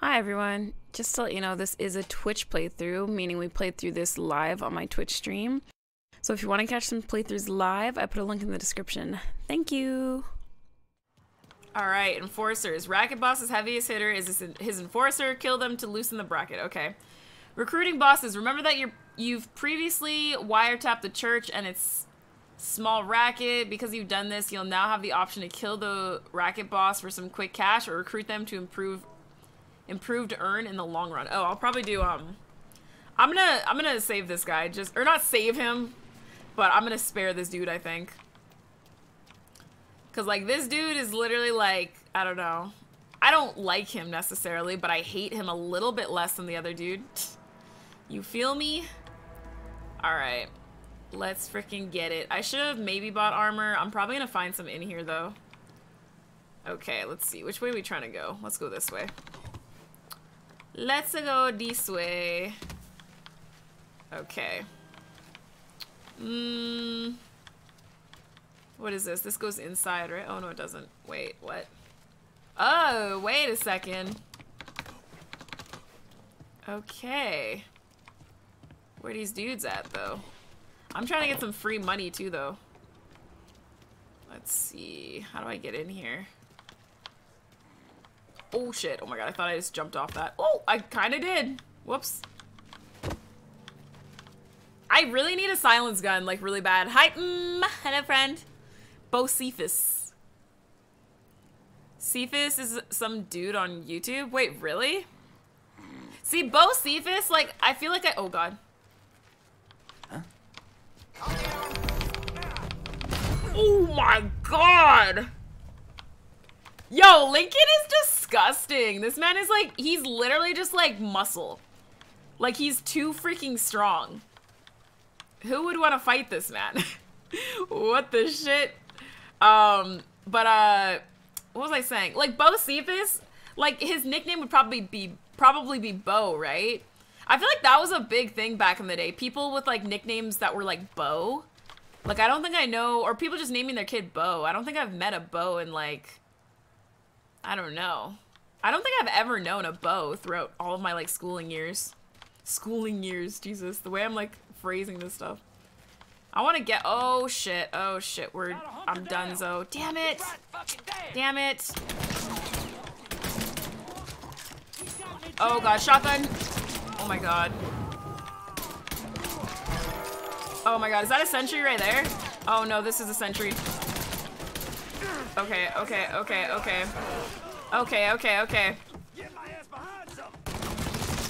Hi everyone. Just to let you know, this is a Twitch playthrough, meaning we played through this live on my Twitch stream. So if you want to catch some playthroughs live, I put a link in the description. Thank you. All right, enforcers. Racket boss's heaviest hitter is his, enforcer. Kill them to loosen the bracket. Okay. Recruiting bosses. Remember that you're you've previously wiretapped the church and its small racket. Because you've done this, you'll now have the option to kill the racket boss for some quick cash or recruit them to improve improve to earn in the long run. Oh, I'll probably do um I'm gonna I'm gonna save this guy just or not save him, but I'm gonna spare this dude, I think. Cause like this dude is literally like, I don't know. I don't like him necessarily, but I hate him a little bit less than the other dude. You feel me? Alright. Let's freaking get it. I should have maybe bought armor. I'm probably gonna find some in here though. Okay, let's see. Which way are we trying to go? Let's go this way. Let's go this way. Okay. Mmm. What is this? This goes inside, right? Oh, no, it doesn't. Wait, what? Oh, wait a second. Okay. Where these dudes at, though? I'm trying to get some free money, too, though. Let's see. How do I get in here? Oh, shit. Oh, my God. I thought I just jumped off that. Oh, I kind of did. Whoops. I really need a silence gun, like, really bad. Hi, mm, hello, friend. Bocephus. Cephas is some dude on YouTube? Wait, really? See, Bo Bocephus, like, I feel like I- oh god. Huh? Oh my god! Yo, Lincoln is This man is like, he's literally just like muscle. Like, he's too freaking strong. Who would want to fight this man? what the shit? Um, but uh, what was I saying? Like Bocephus, like his nickname would probably be probably be Bo, right? I feel like that was a big thing back in the day. People with like nicknames that were like Bo. Like I don't think I know, or people just naming their kid Bo. I don't think I've met a Bo in like, I don't know. I don't think I've ever known a Bo throughout all of my like schooling years. Schooling years, Jesus, the way I'm like phrasing this stuff. I want to get. Oh shit! Oh shit! We're. I'm donezo. Damn it! Damn it! Oh god, shotgun! Oh my god. Oh my god, is that a sentry right there? Oh no, this is a sentry. Okay, okay, okay, okay. Okay, okay, okay.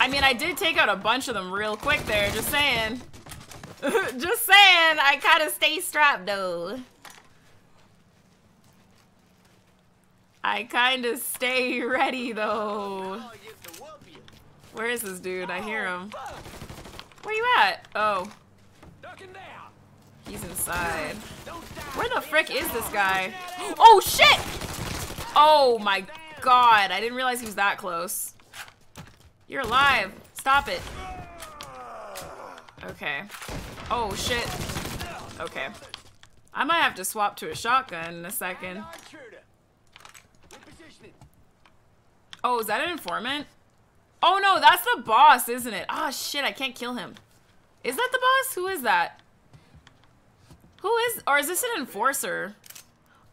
I mean, I did take out a bunch of them real quick there, just saying. Just saying, I kind of stay strapped though. I kind of stay ready though. Where is this dude? I hear him. Where you at? Oh. He's inside. Where the frick is this guy? Oh shit! Oh my god, I didn't realize he was that close. You're alive. Stop it. Okay. Oh, shit. Okay. I might have to swap to a shotgun in a second. Oh, is that an informant? Oh, no, that's the boss, isn't it? Ah, oh, shit, I can't kill him. Is that the boss? Who is that? Who is, or is this an enforcer?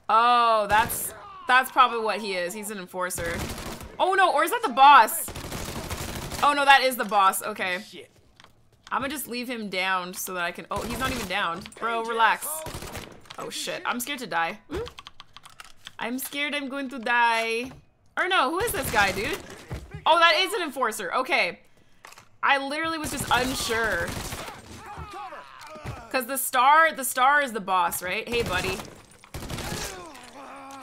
Oh, that's, that's probably what he is. He's an enforcer. Oh, no, or is that the boss? Oh, no, that is the boss. Okay. I'm gonna just leave him down so that I can- Oh, he's not even down. Bro, relax. Oh shit, I'm scared to die. Hmm? I'm scared I'm going to die. Or no, who is this guy, dude? Oh, that is an enforcer. Okay. I literally was just unsure. Because the star, the star is the boss, right? Hey, buddy.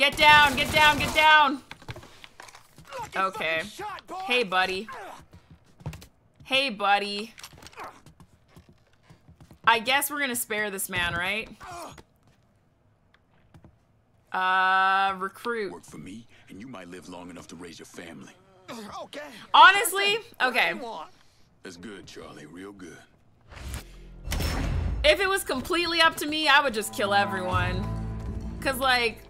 Get down, get down, get down. Okay. Hey, buddy. Hey, buddy. I guess we're gonna spare this man, right? Uh, recruit. Work for me, and you might live long enough to raise your family. Okay. Honestly, okay. That's good, Charlie. Real good. If it was completely up to me, I would just kill everyone. Cause like,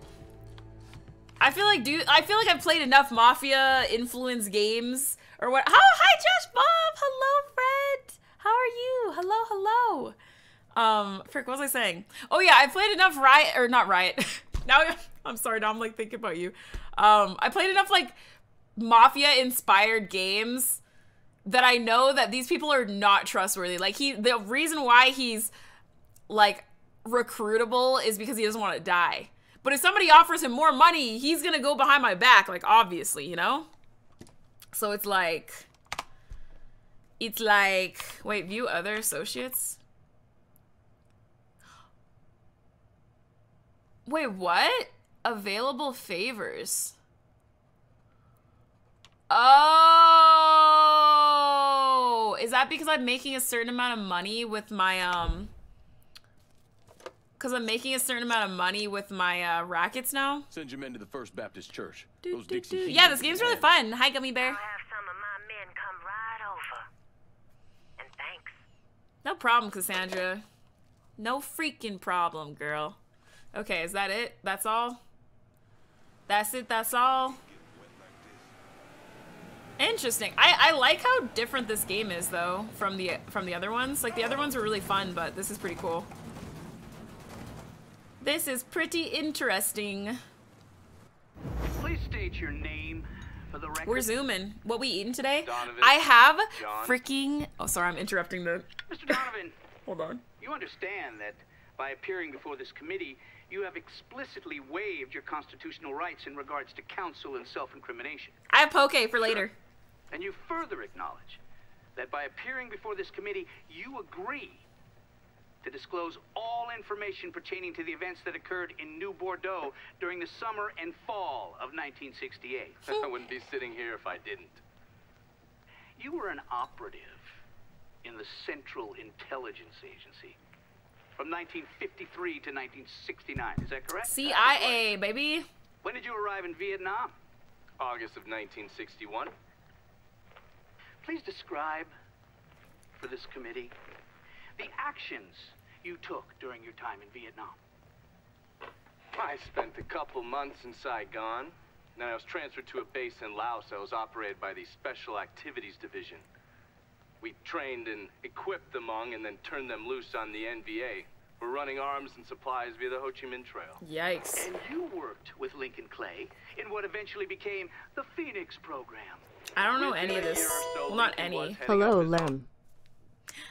I feel like do I feel like I've played enough mafia influence games or what? Oh, hi Josh Bob. Hello, Fred. How are you? Hello, hello. Um, frick, what was I saying? Oh yeah, I played enough Riot or not Riot. now I'm sorry, now I'm like thinking about you. Um, I played enough like mafia inspired games that I know that these people are not trustworthy. Like he the reason why he's like recruitable is because he doesn't want to die. But if somebody offers him more money, he's to go behind my back like obviously, you know? So it's like it's like wait, view other associates? Wait, what? Available favors. Oh, is that because I'm making a certain amount of money with my um? Because I'm making a certain amount of money with my uh, rackets now. Send your men to the First Baptist Church. Do, Those do, Dixie do. Yeah, this game's really fun. Hi, Gummy Bear. I'll have some of my men come right over. And thanks. No problem, Cassandra. No freaking problem, girl. Okay, is that it? That's all? That's it, that's all? Interesting. I, I like how different this game is though from the from the other ones. Like the other ones were really fun, but this is pretty cool. This is pretty interesting. Please state your name for the record. We're zooming. What we eating today? Donovan. I have John. freaking Oh sorry, I'm interrupting the Mr. Donovan, Hold on. you understand that by appearing before this committee, you have explicitly waived your constitutional rights in regards to counsel and self-incrimination. I have poke for later. And you further acknowledge that by appearing before this committee, you agree to disclose all information pertaining to the events that occurred in New Bordeaux during the summer and fall of 1968. I wouldn't be sitting here if I didn't. You were an operative in the Central Intelligence Agency from 1953 to 1969. Is that correct? CIA, baby. When did you arrive in Vietnam? August of 1961. Please describe for this committee the actions you took during your time in Vietnam. I spent a couple months in Saigon. Then I was transferred to a base in Laos that was operated by the Special Activities Division. We trained and equipped the Hmong and then turned them loose on the NVA. We're running arms and supplies via the Ho Chi Minh Trail. Yikes. And you worked with Lincoln Clay in what eventually became the Phoenix program. I don't know Within any of this. so, Well, not any. Hello, up his own- Lem.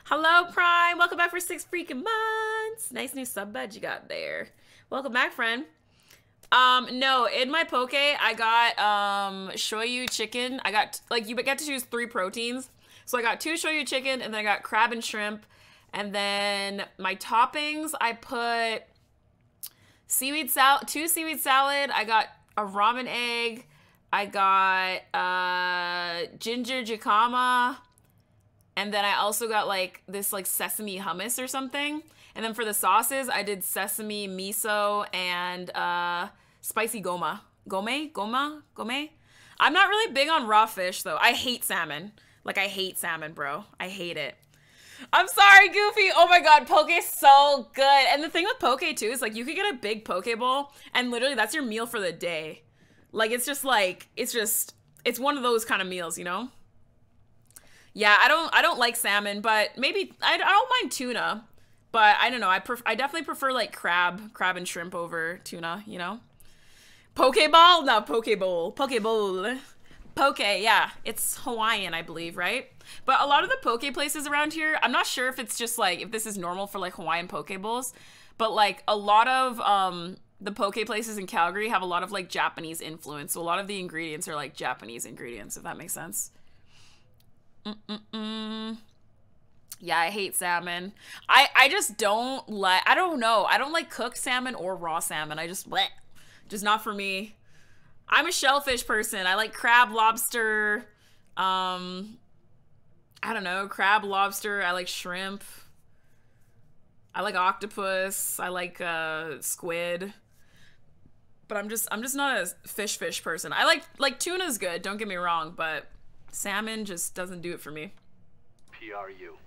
Hello, Prime. Welcome back for six freaking months. Nice new sub badge you got there. Welcome back, friend. Um, no, in my poke, I got um shoyu chicken. I got like you get to choose three proteins. So I got two shoyu chicken, and then I got crab and shrimp. And then my toppings, I put seaweed salad, two seaweed salad. I got a ramen egg. I got uh ginger jicama. And then I also got like this like sesame hummus or something. And then for the sauces, I did sesame miso and uh spicy goma. Gome? Goma? Gome? I'm not really big on raw fish though. I hate salmon. Like I hate salmon, bro. I hate it. I'm sorry, Goofy. Oh my god, poke is so good. And the thing with poke too is like you could get a big poke bowl and literally that's your meal for the day. Like it's just like it's just it's one of those kind of meals, you know? Yeah, I don't I don't like salmon, but maybe I, I don't mind tuna. But I don't know. I pref- I definitely prefer like crab, crab and shrimp over tuna, you know? Pokeball? No, Pokeball. Pokeball. Poke, yeah. It's Hawaiian, I believe, right? But a lot of the poke places around here, I'm not sure if it's just like if this is normal for like Hawaiian poke bowls, but like a lot of um the poke places in Calgary have a lot of like Japanese influence. So a lot of the ingredients are like Japanese ingredients, if that makes sense. Mm-mm-mm. Yeah, I hate salmon. I I just don't like. I don't know. I don't like cooked salmon or raw salmon. I just bleh. just not for me. I'm a shellfish person. I like crab, lobster. Um, I don't know, crab, lobster. I like shrimp. I like octopus. I like uh, squid. But I'm just I'm just not a fish fish person. I like like tuna's good. Don't get me wrong, but salmon just doesn't do it for me. PRU.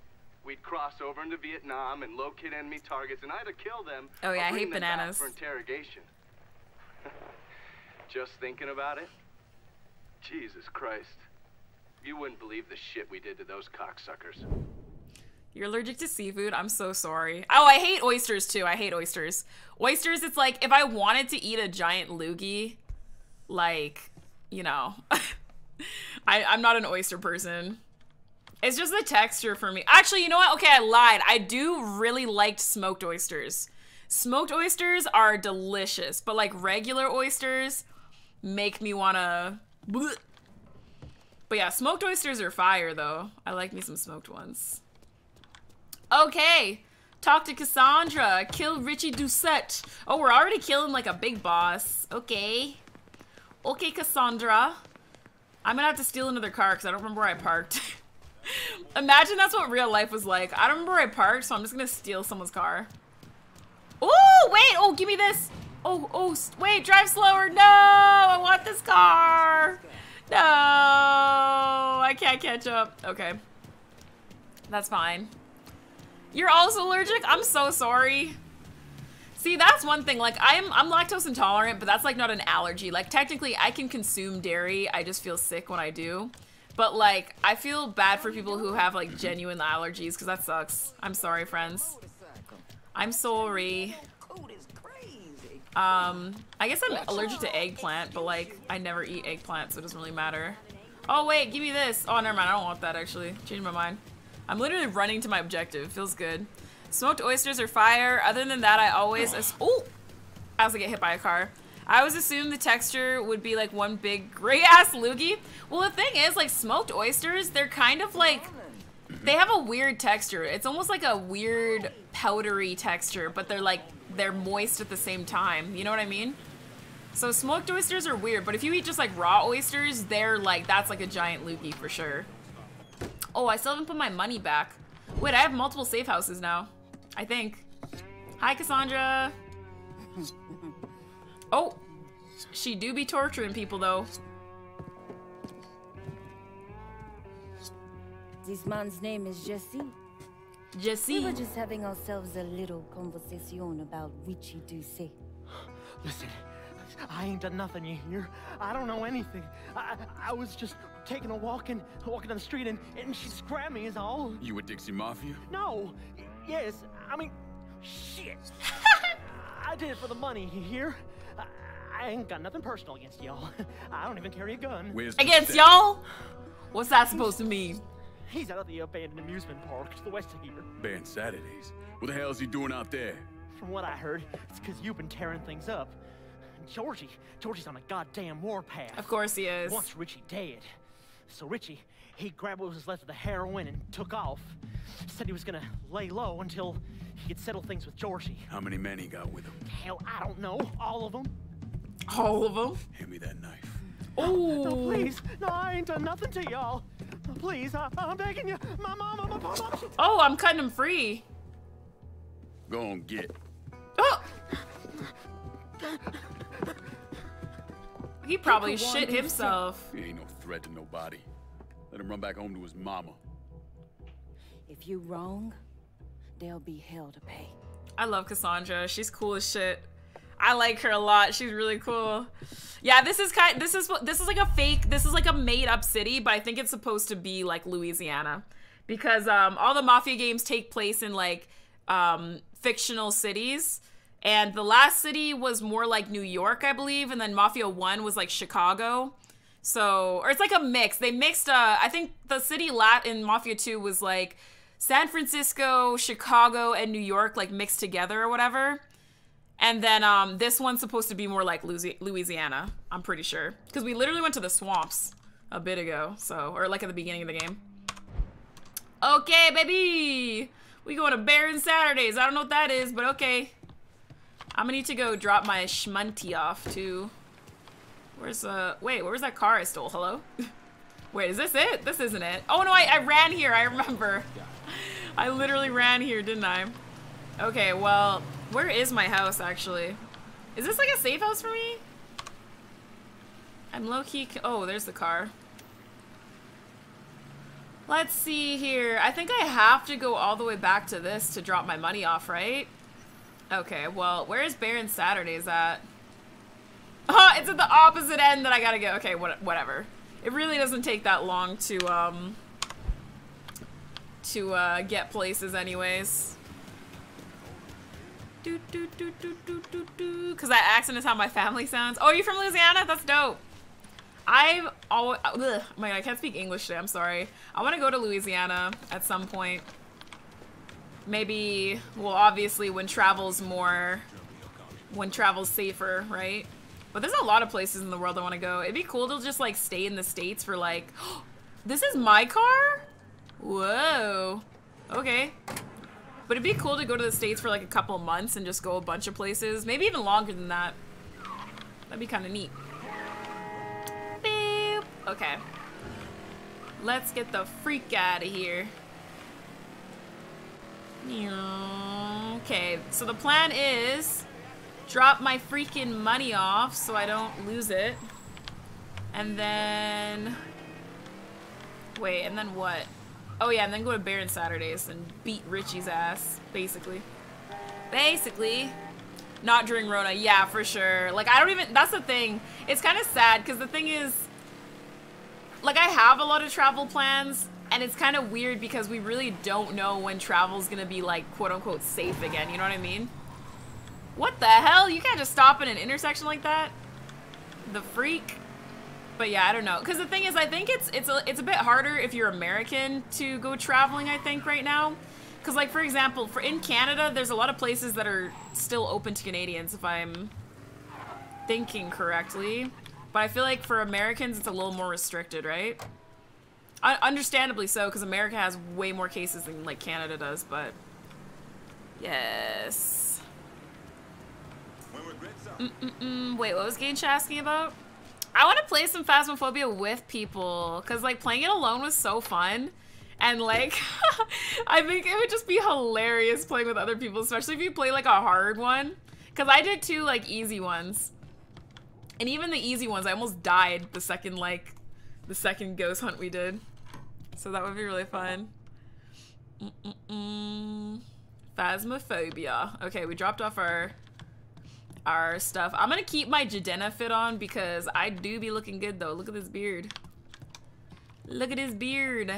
We'd cross over into Vietnam and locate enemy targets and either kill them Oh, yeah, or I bring hate bananas. for interrogation. Just thinking about it? Jesus Christ. You wouldn't believe the shit we did to those cocksuckers. You're allergic to seafood? I'm so sorry. Oh, I hate oysters too. I hate oysters. Oysters, it's like if I wanted to eat a giant loogie, like, you know, I, I'm not an oyster person. It's just the texture for me. Actually, you know what? Okay, I lied. I do really like smoked oysters. Smoked oysters are delicious, but like regular oysters make me wanna. But yeah, smoked oysters are fire though. I like me some smoked ones. Okay. Talk to Cassandra. Kill Richie Doucette. Oh, we're already killing like a big boss. Okay. Okay, Cassandra. I'm gonna have to steal another car because I don't remember where I parked. Imagine that's what real life was like. I don't remember where I parked, so I'm just gonna steal someone's car. Oh, wait. Oh, give me this. Oh, oh, wait. Drive slower. No, I want this car. No, I can't catch up. Okay. That's fine. You're also allergic? I'm so sorry. See, that's one thing. Like, I'm I'm lactose intolerant, but that's like not an allergy. Like, technically, I can consume dairy. I just feel sick when I do. But like, I feel bad for people who have like genuine allergies because that sucks. I'm sorry, friends. I'm sorry. Um, I guess I'm allergic to eggplant, but like, I never eat eggplant, so it doesn't really matter. Oh wait, give me this. Oh, never mind. I don't want that actually. Change my mind. I'm literally running to my objective. Feels good. Smoked oysters are fire. Other than that, I always... as Oh! I also get hit by a car. I always assumed the texture would be like one big gray-ass loogie. Well, the thing is, like, smoked oysters, they're kind of like... They have a weird texture. It's almost like a weird powdery texture, but they're like, they're moist at the same time. You know what I mean? So smoked oysters are weird, but if you eat just like raw oysters, they're like, that's like a giant loogie for sure. Oh, I still haven't put my money back. Wait, I have multiple safe houses now. I think. Hi, Cassandra. Oh, she do be torturing people though. This man's name is Jesse. Jesse. We were just having ourselves a little conversation about Richie Doucette. Listen, I ain't done nothing you hear? I don't know anything. I, I was just taking a walk and walking down the street and, and she grabbed me is all. You with Dixie Mafia? No. Yes. I mean, shit. I did it for the money, you hear? I, I ain't got nothing personal against y'all. I don't even carry a gun. Where's Against set? y'all? What's that supposed to mean? He's out of the abandoned amusement park to the west of here. Baron Saturdays. What the hell is he doing out there? From what I heard, it's because you've been tearing things up. Georgie, Georgie's on a goddamn warpath. Of course he is. Wants Richie dead. So Richie, he grabbed what was left of the heroin and took off. Said he was gonna lay low until he could settle things with Georgie. How many men he got with him? Hell, I don't know. All of them. All of them? Hand me that knife. Oh, no, Oh, please. No, I ain't done nothing to y'all. Please, I, I'm begging you. My mama, my papa. oh, I'm cutting him free. Go on, get. Oh! He probably shit himself. He ain't no threat to nobody. Let him run back home to his mama. If you wrong, there'll be hell to pay. I love Cassandra. She's cool as shit. I like her a lot. She's really cool. Yeah, this is kind. This is. This is like a fake. This is like a made up city, but I think it's supposed to be like Louisiana, because um, all the mafia games take place in like um, fictional cities. And the last city was more like New York, I believe, and then Mafia One was like Chicago. So, or it's like a mix. They mixed. Uh, I think the city lat in Mafia Two was like San Francisco, Chicago, and New York, like mixed together or whatever. And then um, this one's supposed to be more like Louisiana. I'm pretty sure because we literally went to the swamps a bit ago. So, or like at the beginning of the game. Okay, baby, we going to Baron Saturdays. I don't know what that is, but okay. I'm gonna need to go drop my schmunty off to. Where's uh? Wait, where was that car I stole? Hello. Wait, is this it? This isn't it. Oh no, I, I ran here. I remember. I literally ran here, didn't I? Okay, well, where is my house actually? Is this like a safe house for me? I'm low key. Oh, there's the car. Let's see here. I think I have to go all the way back to this to drop my money off, right? Okay, well, where's Baron Saturdays at? Oh, it's at the opposite end that I gotta go. Okay, what, whatever. It really doesn't take that long to, um, to, uh, get places anyways. Cause that accent is how my family sounds. Oh, you from Louisiana? That's dope. I've always, ugh, my god, I can't speak English today, I'm sorry. I want to go to Louisiana at some point. Maybe, well, obviously when travel's more, when travel's safer, right? But there's a lot of places in the world I want to go. It'd be cool to just like stay in the States for like, this is my car? Whoa. Okay. But it'd be cool to go to the States for like a couple months and just go a bunch of places. Maybe even longer than that. That'd be kind of neat. Okay. Let's get the freak out of here. Okay, so the plan is drop my freaking money off so I don't lose it. And then... Wait, and then what? Oh yeah, and then go to Baron Saturdays and beat Richie's ass, basically. Basically. Not during Rona, yeah, for sure. Like, I don't even, that's the thing. It's kind of sad, because the thing is, like, I have a lot of travel plans, and it's kind of weird because we really don't know when travel's gonna be, like, quote-unquote safe again, you know what I mean? What the hell? You can't just stop in an intersection like that? The freak? But yeah, I don't know. Because the thing is, I think it's it's a, it's a bit harder if you're American to go traveling, I think, right now. Because, like, for example, for in Canada, there's a lot of places that are still open to Canadians, if I'm thinking correctly. But I feel like for Americans, it's a little more restricted, right? I, understandably so, because America has way more cases than, like, Canada does, but... Yes. Mm -mm -mm. Wait, what was Gainch asking about? I want to play some Phasmophobia with people, because, like, playing it alone was so fun. And, like, I think it would just be hilarious playing with other people, especially if you play, like, a hard one. Because I did two, like, easy ones. And even the easy ones, I almost died the second, like, the second ghost hunt we did. So that would be really fun. Mm -mm -mm. Phasmophobia. Okay, we dropped off our our stuff. I'm gonna keep my Jidenna fit on because I do be looking good though. Look at this beard. Look at his beard.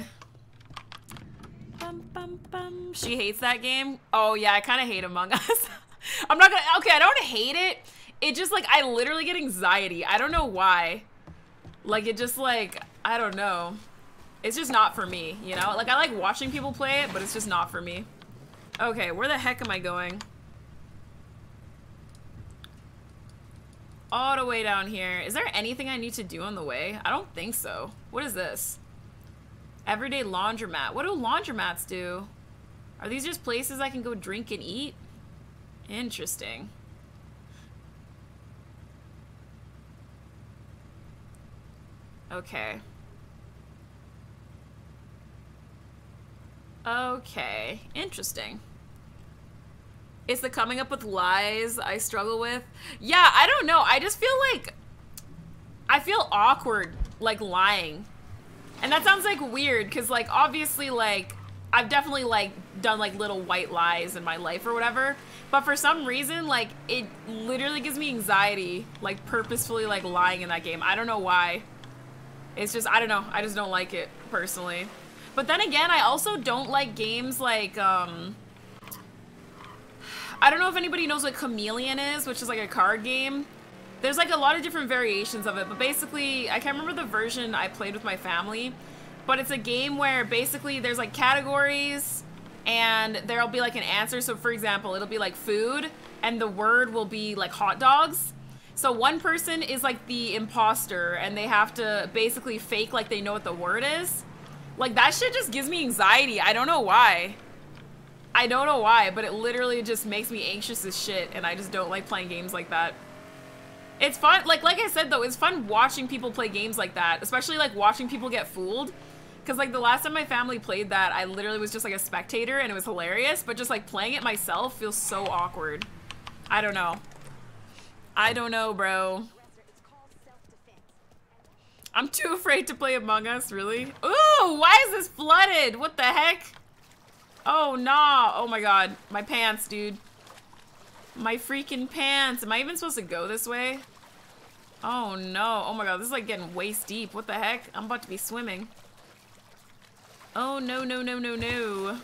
Bum, bum, bum. She hates that game. Oh yeah, I kind of hate Among Us. I'm not gonna, okay, I don't hate it. It just like, I literally get anxiety. I don't know why. Like it just like, I don't know. It's just not for me, you know? Like I like watching people play it, but it's just not for me. Okay, where the heck am I going? All the way down here. Is there anything I need to do on the way? I don't think so. What is this? Everyday laundromat. What do laundromats do? Are these just places I can go drink and eat? Interesting. Okay. Okay. Interesting. It's the coming up with lies I struggle with. Yeah, I don't know. I just feel like I feel awkward like lying. And that sounds like weird cuz like obviously like I've definitely like done like little white lies in my life or whatever. But for some reason like it literally gives me anxiety like purposefully like lying in that game. I don't know why. It's just I don't know. I just don't like it personally. But then again, I also don't like games like um I don't know if anybody knows what Chameleon is, which is like a card game. There's like a lot of different variations of it, but basically, I can't remember the version I played with my family, but it's a game where basically there's like categories and there'll be like an answer. So for example, it'll be like food and the word will be like hot dogs. So one person is like the imposter and they have to basically fake like they know what the word is. Like that shit just gives me anxiety. I don't know why. I don't know why, but it literally just makes me anxious as shit, and I just don't like playing games like that. It's fun, like like I said though, it's fun watching people play games like that, especially like watching people get fooled. Cause like the last time my family played that, I literally was just like a spectator and it was hilarious, but just like playing it myself feels so awkward. I don't know. I don't know, bro. I'm too afraid to play Among Us, really? Ooh, why is this flooded? What the heck? Oh, nah. Oh my god. My pants, dude. My freaking pants. Am I even supposed to go this way? Oh no. Oh my god, this is like getting waist deep. What the heck? I'm about to be swimming. Oh no, no, no, no, no.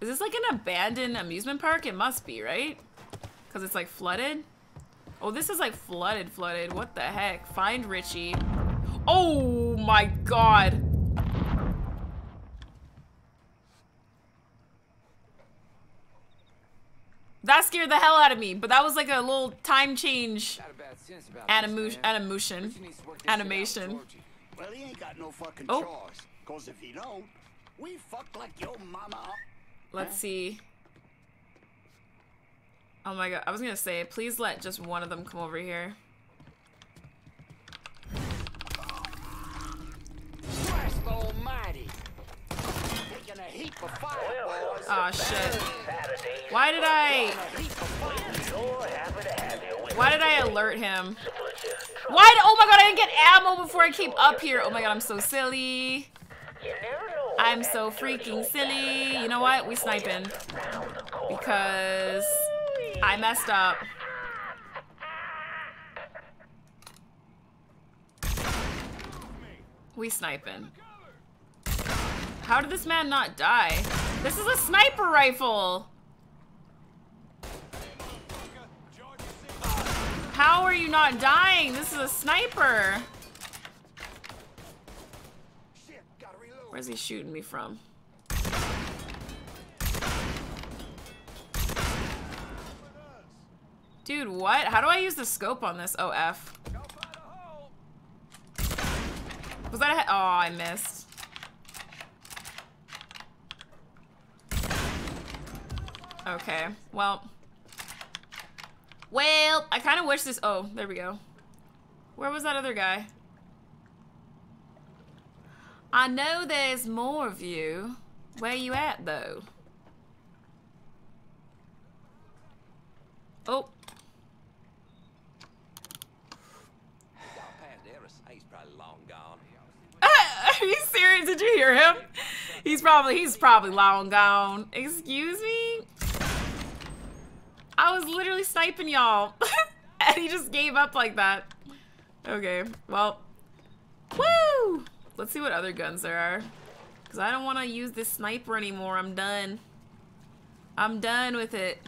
Is this like an abandoned amusement park? It must be, right? Because it's like flooded? Oh, this is like flooded, flooded. What the heck? Find Richie. Oh my god. That scared the hell out of me, but that was like a little time change animu animation. Animation. Well, he ain't got no fucking Oh. choice. Cause if he don't, we fuck like your mama. Let's see. Oh my god, I was gonna say, please let just one of them come over here. Christ almighty. Aw, shit. Why did I... Why did I alert him? Why did... Oh my god, I didn't get ammo before I came up here. Oh my god, I'm so silly. I'm so freaking silly. You know what? We sniping. Because I messed up. We sniping. How did this man not die? This is a sniper rifle! How are you not dying? This is a sniper! Where's he shooting me from? Dude, what? How do I use the scope on this? Oh, F. Was that a Oh, I missed. Okay, well. Well, I kind of wish this- Oh, there we go. Where was that other guy? I know there's more of you. Where you at, though? Oh. Are you serious? Did you hear him? He's probably he's probably long gone. Excuse me? I was literally sniping y'all. and he just gave up like that. Okay, well. Woo! Let's see what other guns there are. Because I don't want to use this sniper anymore. I'm done. I'm done with it.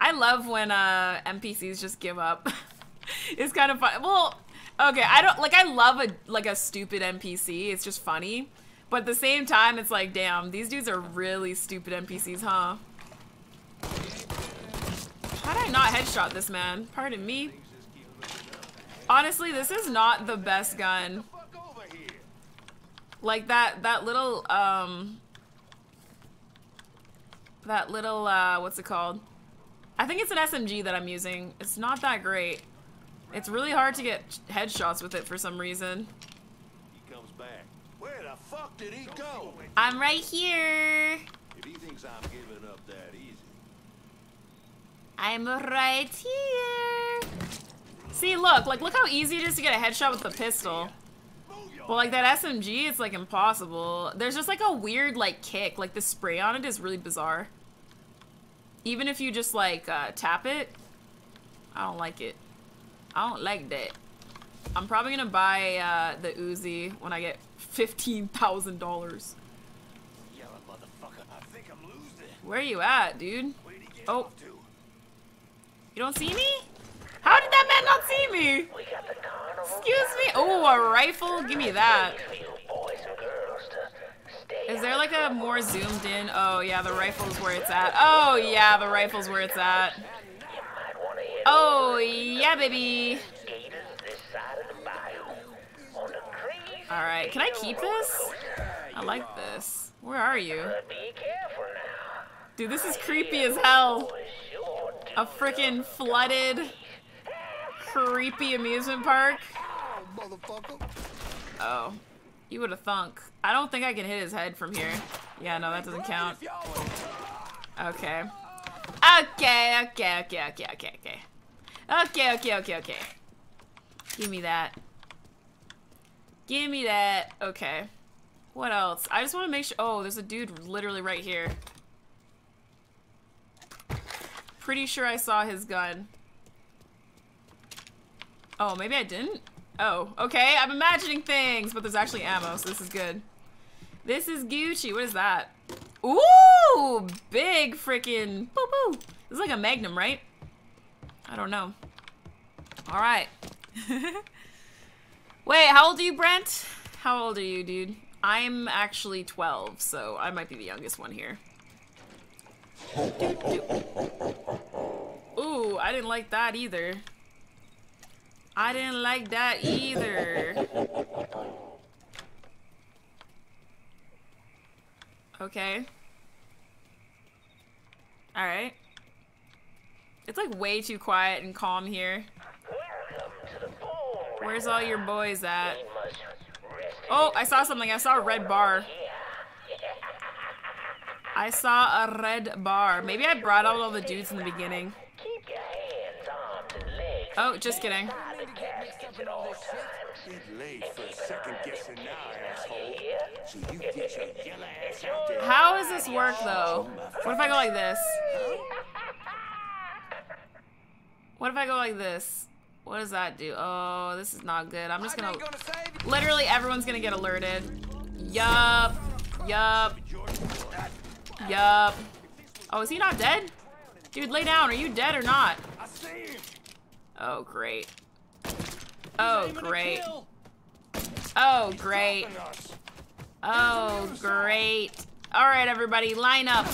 I love when uh, NPCs just give up. it's kind of fun. Well, okay, I don't like. I love a like a stupid NPC. It's just funny, but at the same time, it's like, damn, these dudes are really stupid NPCs, huh? How did I not headshot this man? Pardon me. Honestly, this is not the best gun. Like that that little um that little uh what's it called? I think it's an SMG that I'm using. It's not that great. It's really hard to get headshots with it for some reason. He comes back. Where the fuck did he go? I'm right here. If he thinks I'm giving up that easy. I'm right here. See, look, like look how easy it is to get a headshot with the pistol. Well, like that SMG, it's like impossible. There's just like a weird like kick. Like the spray on it is really bizarre. Even if you just like uh, tap it, I don't like it. I don't like that. I'm probably gonna buy uh, the Uzi when I get fifteen thousand dollars. Yellow motherfucker. I think I'm losing. Where are you at, dude? Oh, you don't see me? How did that man not see me? Excuse me. Oh, a rifle. Give me that. Is there like a more zoomed in? Oh yeah, the rifle's where it's at. Oh yeah, the rifle's where it's at. Oh yeah, baby. All right, can I keep this? I like this. Where are you? Dude, this is creepy as hell. A freaking flooded, creepy amusement park. Oh, you would have thunk. I don't think I can hit his head from here. Yeah, no, that doesn't count. Okay. Okay, okay, okay, okay, okay, okay. Okay, okay, okay, okay. Give me that. Give me that. Okay. What else? I just want to make sure. Oh, there's a dude literally right here. Pretty sure I saw his gun. Oh, maybe I didn't? Oh, okay. I'm imagining things, but there's actually ammo, so this is good. This is Gucci. What is that? Ooh! Big freaking boo boo. This is like a magnum, right? I don't know. All right. Wait, how old are you, Brent? How old are you, dude? I'm actually 12, so I might be the youngest one here. Ooh, I didn't like that either. I didn't like that either. Okay. Alright. It's like way too quiet and calm here. Where's all your boys at? Oh, I saw something. I saw a red bar. I saw a red bar. Maybe I brought out all the dudes in the beginning. Oh, just kidding. How does this work though? What if I go like this? What if I go like this? What does that do? Oh, this is not good. I'm just gonna... Literally everyone's gonna get alerted. Yup. Yup. Yup. Oh, is he not dead? Dude, lay down. Are you dead or not? Oh, great. Oh, great. Oh, great. Oh, great. All right, everybody, line up.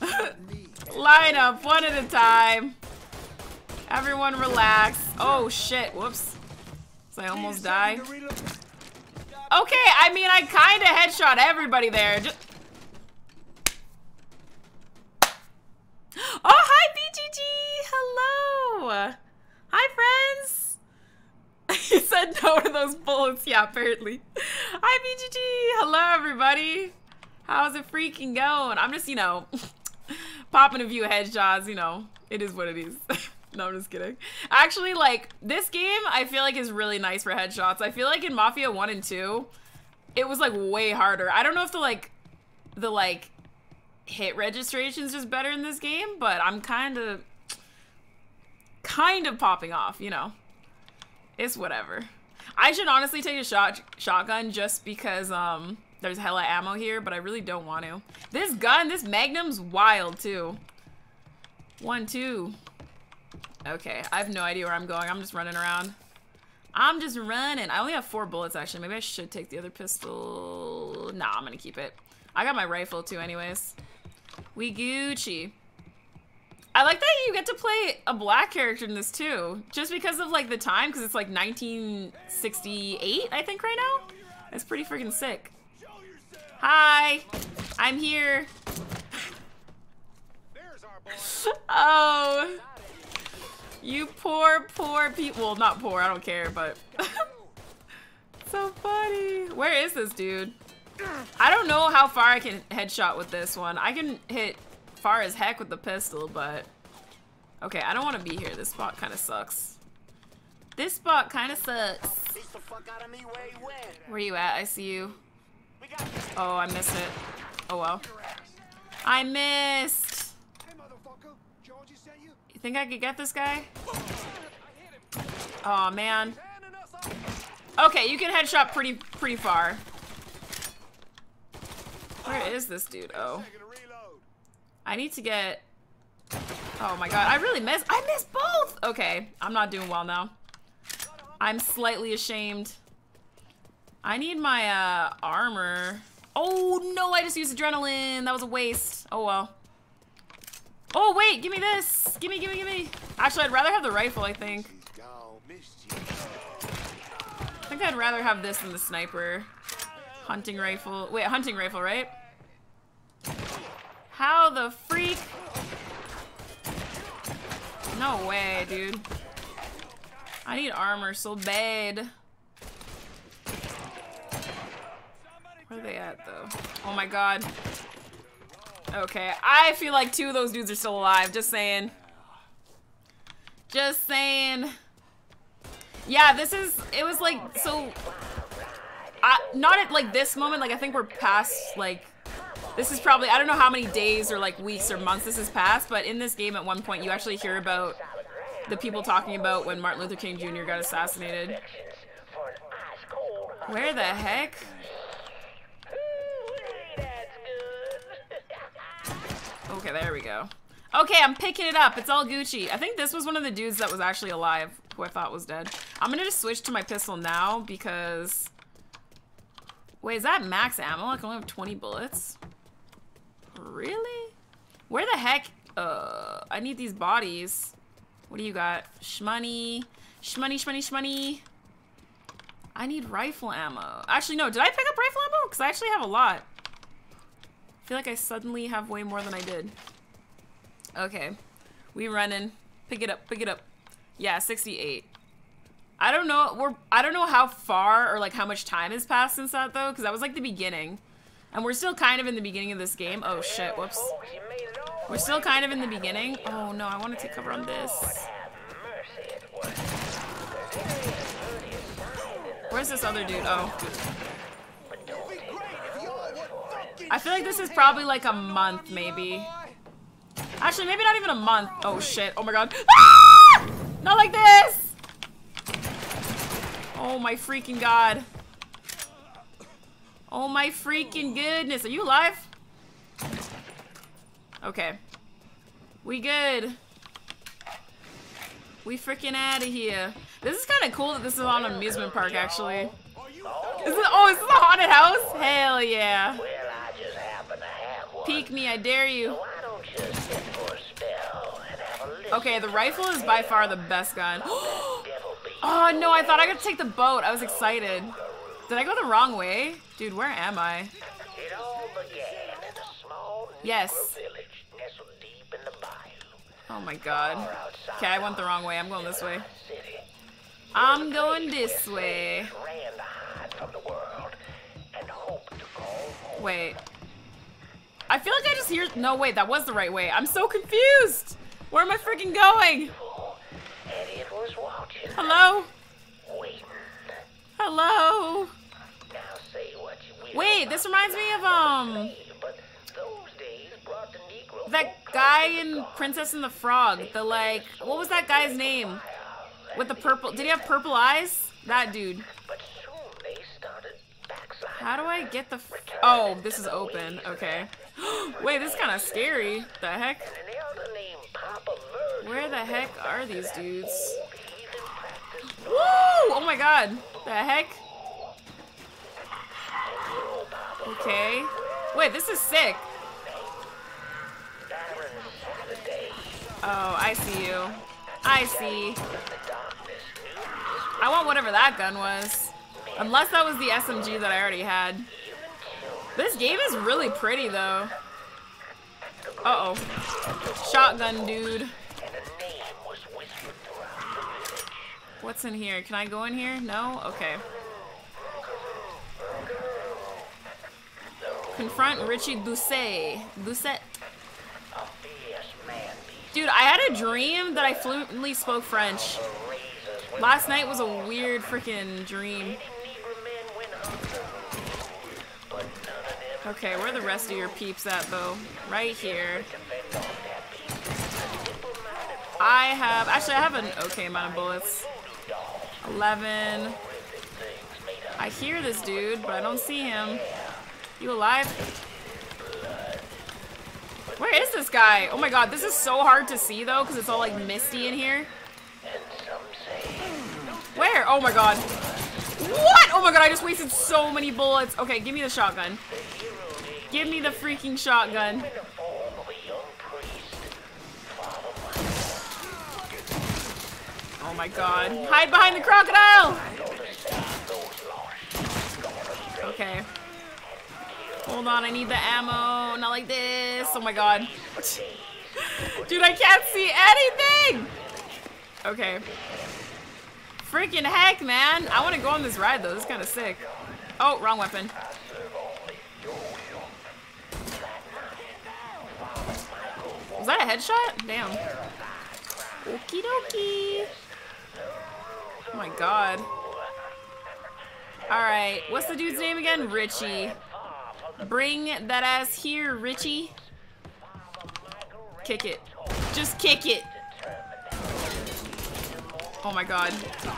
line up, one at a time. Everyone relax. Oh, shit. Whoops. I almost died. Okay, I mean, I kind of headshot everybody there. Just Oh, hi, BGG! Hello! Hi, friends! he said no to those bullets. Yeah, apparently. Hi, BGG! Hello, everybody! How's it freaking going? I'm just, you know, popping a few headshots, you know. It is what it is. no, I'm just kidding. Actually, like, this game, I feel like is really nice for headshots. I feel like in Mafia 1 and 2, it was, like, way harder. I don't know if the, like, the, like, hit registration's just better in this game, but I'm kind of kind of popping off, you know. It's whatever. I should honestly take a shot shotgun just because um there's hella ammo here, but I really don't want to. This gun, this Magnum's wild too. One, two. Okay, I have no idea where I'm going. I'm just running around. I'm just running. I only have four bullets actually. Maybe I should take the other pistol. Nah, I'm gonna keep it. I got my rifle too anyways. We Gucci. I like that you get to play a black character in this too. Just because of like the time, because it's like 1968, I think right now. It's pretty freaking sick. Hi, I'm here. oh, you poor, poor people. Well, not poor, I don't care, but so funny. Where is this dude? I don't know how far I can headshot with this one. I can hit far as heck with the pistol, but... Okay, I don't want to be here. This spot kind of sucks. This spot kind of sucks. Where you at? I see you. Oh, I missed it. Oh, well. I missed! You think I could get this guy? Oh, man. Okay, you can headshot pretty, pretty far. Where is this dude? Oh. I need to get... Oh my god, I really missed- I missed both! Okay, I'm not doing well now. I'm slightly ashamed. I need my, uh, armor. Oh no, I just used adrenaline! That was a waste. Oh well. Oh wait, give me this! Gimme, gimme, gimme! Actually, I'd rather have the rifle, I think. I think I'd rather have this than the sniper. Hunting rifle. Wait, hunting rifle, right? How the freak? No way, dude. I need armor so bad. Where are they at, though? Oh my god. Okay, I feel like two of those dudes are still alive. Just saying. Just saying. Yeah, this is, it was like, so I, not at like this moment, like I think we're past like, this is probably, I don't know how many days or like weeks or months this has passed, but in this game at one point you actually hear about the people talking about when Martin Luther King Jr. got assassinated. Where the heck? Okay, there we go. Okay, I'm picking it up. It's all Gucci. I think this was one of the dudes that was actually alive, who I thought was dead. I'm gonna just switch to my pistol now because... Wait, is that max ammo? I can only have 20 bullets. Really? Where the heck? Uh, I need these bodies. What do you got? Shmoney. Shmoney, shmoney, shmoney. I need rifle ammo. Actually, no. Did I pick up rifle ammo? Because I actually have a lot. I feel like I suddenly have way more than I did. Okay. We running. Pick it up, pick it up. Yeah, 68. I don't know, we're, I don't know how far or like how much time has passed since that though, because that was like the beginning. And we're still kind of in the beginning of this game. Oh shit, whoops. We're still kind of in the beginning. Oh no, I want to take cover on this. Where's this other dude? Oh. I feel like this is probably like a month, maybe. Actually, maybe not even a month. Oh shit. Oh my god. Ah! Not like this! Oh my freaking god. Oh my freaking goodness. Are you alive? Okay. We good. We freaking out of here. This is kind of cool that this is on an amusement park, actually. Is it, oh, is this a haunted house? Hell yeah. Peek me, I dare you. Okay, the rifle is by far the best gun. Oh no, I thought I could take the boat. I was excited. Did I go the wrong way? Dude, where am I? Yes. Oh my god. Okay, I went the wrong way. I'm going this way. I'm going this way. Wait. I feel like I just hear- No, wait, that was the right way. I'm so confused! Where am I freaking going? Hello? Hello? Wait, this reminds me of, um... That guy in Princess and the Frog. The, like... What was that guy's name? With the purple... Did he have purple eyes? That dude. How do I get the... oh, this is open. Okay. Wait, this is kind of scary. The heck? Where the heck are these dudes? Woo! Oh my god. The heck? Okay. Wait, this is sick. Oh, I see you. I see. I want whatever that gun was. Unless that was the SMG that I already had. This game is really pretty, though. Uh-oh. Shotgun dude. What's in here? Can I go in here? No? Okay. Confront Richie Doucette. Doucette. Dude, I had a dream that I fluently spoke French. Last night was a weird freaking dream. Okay, where the rest of your peeps at, though? Right here. I have... Actually, I have an okay amount of bullets. 11. I hear this dude, but I don't see him. You alive? Where is this guy? Oh my god, this is so hard to see though, because it's all like misty in here. Where? Oh my god. What? Oh my god, I just wasted so many bullets. Okay, give me the shotgun. Give me the freaking shotgun. Oh my god. Hide behind the crocodile! Okay. Hold on, I need the ammo. Not like this. Oh my god. Dude, I can't see anything! Okay. Freaking heck, man. I want to go on this ride, though. This is kind of sick. Oh, wrong weapon. Was that a headshot? Damn. Okie dokie. Oh my god. Alright, what's the dude's name again? Richie. Bring that ass here, Richie. Kick it. Just kick it. Oh my god.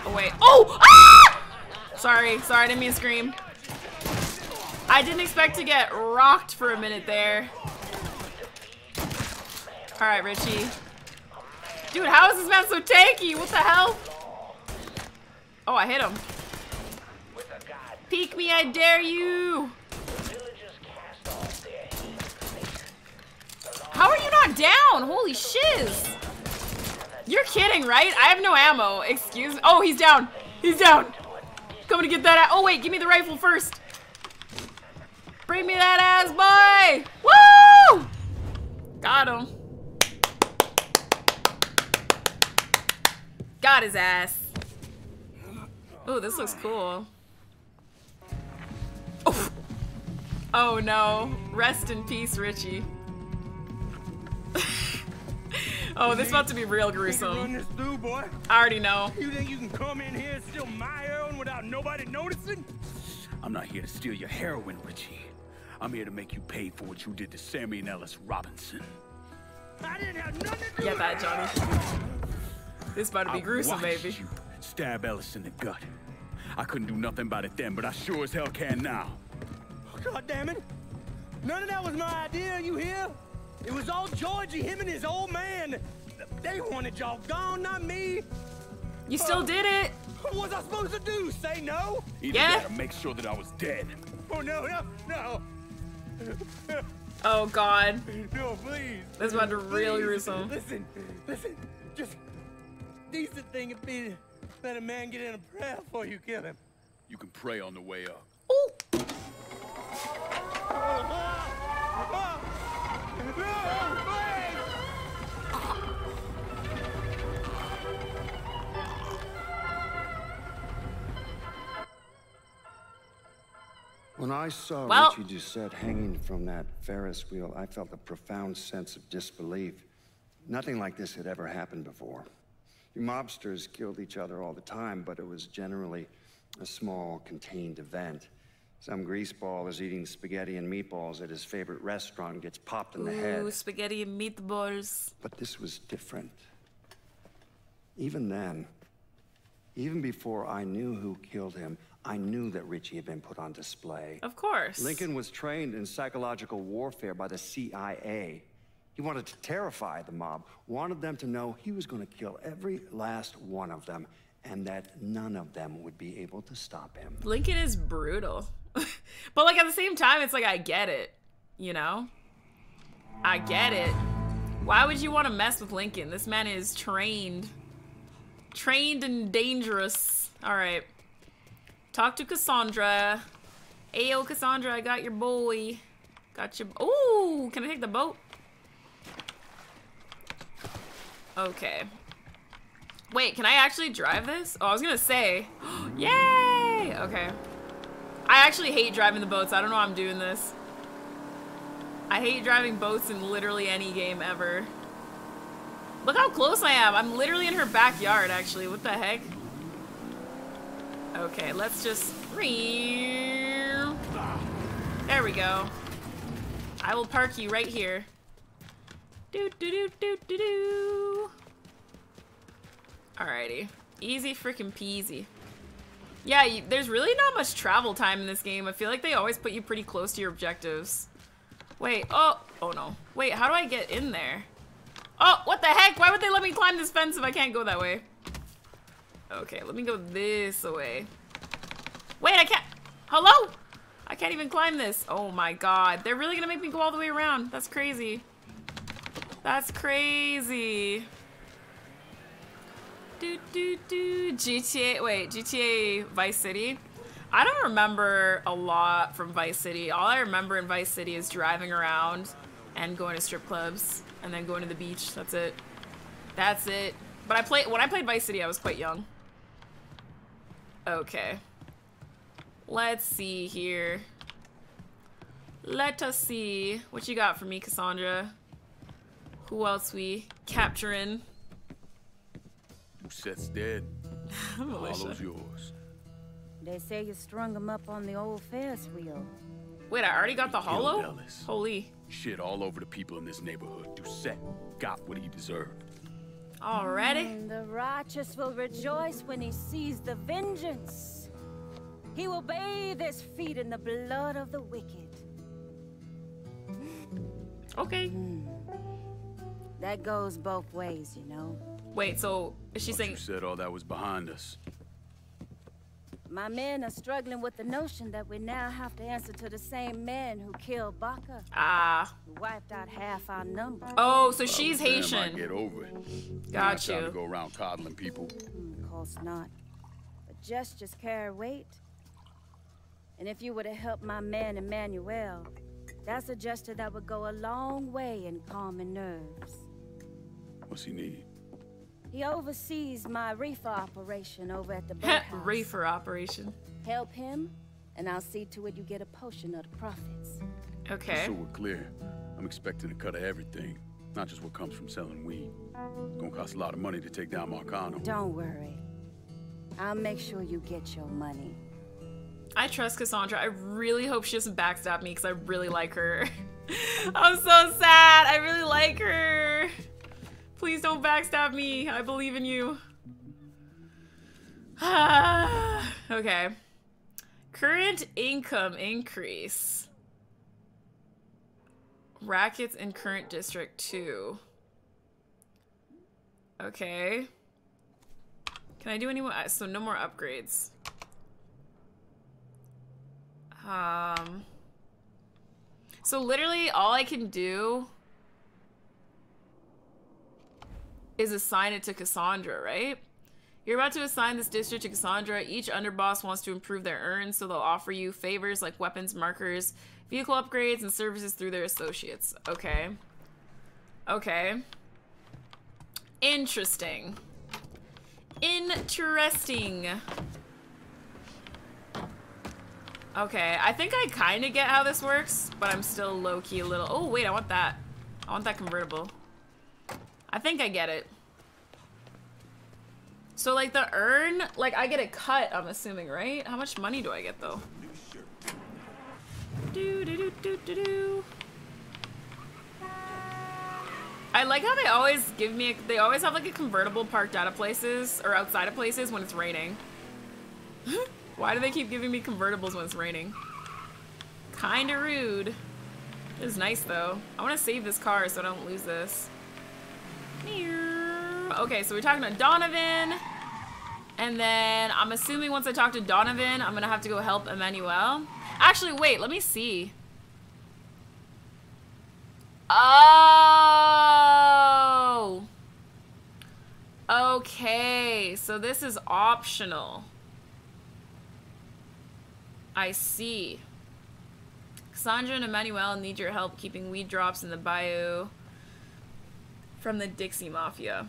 Oh wait. Oh! Ah! Sorry, sorry, I didn't mean to scream. I didn't expect to get rocked for a minute there. Alright, Richie. Dude, how is this man so tanky? What the hell? Oh, I hit him. Peek me, I dare you! How are you not down? Holy shiz! You're kidding, right? I have no ammo. Excuse me. Oh, he's down. He's down. Coming to get that. Oh, wait. Give me the rifle first. Bring me that ass, boy. Woo! Got him. Got his ass. Oh, this looks cool. Oh. oh no. Rest in peace, Richie. Oh, this is about to be real gruesome. This through, boy. I already know. You think you can come in here and steal my heroin without nobody noticing? I'm not here to steal your heroin, Richie. I'm here to make you pay for what you did to Sammy and Ellis Robinson. I didn't have nothing to do Get with that, Johnny. This about to be I gruesome, watched baby. You stab Ellis in the gut. I couldn't do nothing about it then, but I sure as hell can now. Oh, God damn it. None of that was my idea, you hear? It was all Giorgi, him and his old man. They wanted y'all gone, not me. You still did it. What was I supposed to do? Say no? Either Yeah. that or make sure that I was dead. Oh, no, no, no. Oh god. No, please. This is about to be real gruesome. Listen, listen. Just decent thing would be to let a man get in a prayer before you kill him. You can pray on the way up. Oh, oh, When I saw Well- Richie Doucette hanging from that Ferris wheel, I felt a profound sense of disbelief. Nothing like this had ever happened before. You mobsters killed each other all the time, but it was generally a small, contained event. Some greaseball is eating spaghetti and meatballs at his favorite restaurant and gets popped in the head. Ooh, spaghetti and meatballs. But this was different. Even then, even before I knew who killed him, I knew that Richie had been put on display. Of course. Lincoln was trained in psychological warfare by the CIA. He wanted to terrify the mob, wanted them to know he was going to kill every last one of them, and that none of them would be able to stop him. Lincoln is brutal. but like at the same time, it's like I get it. You know? I get it. Why would you want to mess with Lincoln? This man is trained. Trained and dangerous. Alright. Talk to Cassandra. Ayo, Cassandra, I got your boy. Got your. Ooh, can I take the boat? Okay. Wait, can I actually drive this? Oh, I was gonna say. Yay! Okay. I actually hate driving the boats. I don't know why I'm doing this. I hate driving boats in literally any game ever. Look how close I am. I'm literally in her backyard, actually. What the heck? Okay, let's just... There we go. I will park you right here. Do do do do do do. Alrighty. Easy freaking peasy. Yeah, there's really not much travel time in this game. I feel like they always put you pretty close to your objectives. Wait, oh, oh no. Wait, how do I get in there? Oh, what the heck? Why would they let me climb this fence if I can't go that way? Okay, let me go this way. Wait, I can't. Hello? I can't even climb this. Oh my god. They're really gonna make me go all the way around. That's crazy. That's crazy. Do do do. GTA. Wait, GTA Vice City. I don't remember a lot from Vice City. All I remember in Vice City is driving around and going to strip clubs and then going to the beach. That's it. That's it. But I played when I played Vice City, I was quite young. Okay. Let's see here. Let us see. What you got for me, Cassandra? Who else we capturing? Doucette's dead. Militia. Hollow's yours. They say you strung him up on the old Ferris wheel. Wait, I already got the Killed hollow? Ellis. Holy. Shit all over the people in this neighborhood. Doucette got what he deserved. Already? Mm, the righteous will rejoice when he sees the vengeance. He will bathe his feet in the blood of the wicked. Okay. That goes both ways, you know. Wait, so is she saying You said all that was behind us. My men are struggling with the notion that we now have to answer to the same men who killed Baka, Ah. who wiped out half our number. Oh, so If I she's was them, I'd Haitian. get over it. Got Not time you. to go around coddling people. Mm, Of course not. But gestures carry weight. And if you were to help my man Emmanuel, that's a gesture that would go a long way in calming nerves. What's he need? He oversees my reefer operation over at the boathouse. Reefer operation. Help him, and I'll see to it you get a portion of the profits. Okay. So we're clear. I'm expecting a cut of everything, not just what comes from selling weed. It's gonna cost a lot of money to take down Marcano. Don't worry. I'll make sure you get your money. I trust Cassandra. I really hope she doesn't backstab me because I really like her. I'm so sad. I really like her. Please don't backstab me. I believe in you. okay. Current income increase. Rackets in current district 2. Okay. Can I do any more? uh, So no more upgrades. Um. So literally all I can do is assign it to Cassandra, right? You're about to assign this district to Cassandra. Each underboss wants to improve their earns, so they'll offer you favors like weapons, markers, vehicle upgrades, and services through their associates. Okay. Okay. Interesting. Interesting. Okay, I think I kind of get how this works, but I'm still low-key a little... Oh, wait, I want that. I want that convertible. I think I get it. So, like, the earn... Like, I get a cut, I'm assuming, right? How much money do I get, though? Do, do, do, do, do, do. I like how they always give me... A, they always have, like, a convertible parked out of places, or outside of places when it's raining. Why do they keep giving me convertibles when it's raining? Kinda rude. It is nice though. I want to save this car so I don't lose this. Okay, so we're talking to Donovan. And then I'm assuming once I talk to Donovan, I'm gonna have to go help Emmanuel. Actually, wait, let me see. Oh! Okay, so this is optional. I see. Cassandra and Emmanuel need your help keeping weed drops in the bayou from the Dixie Mafia.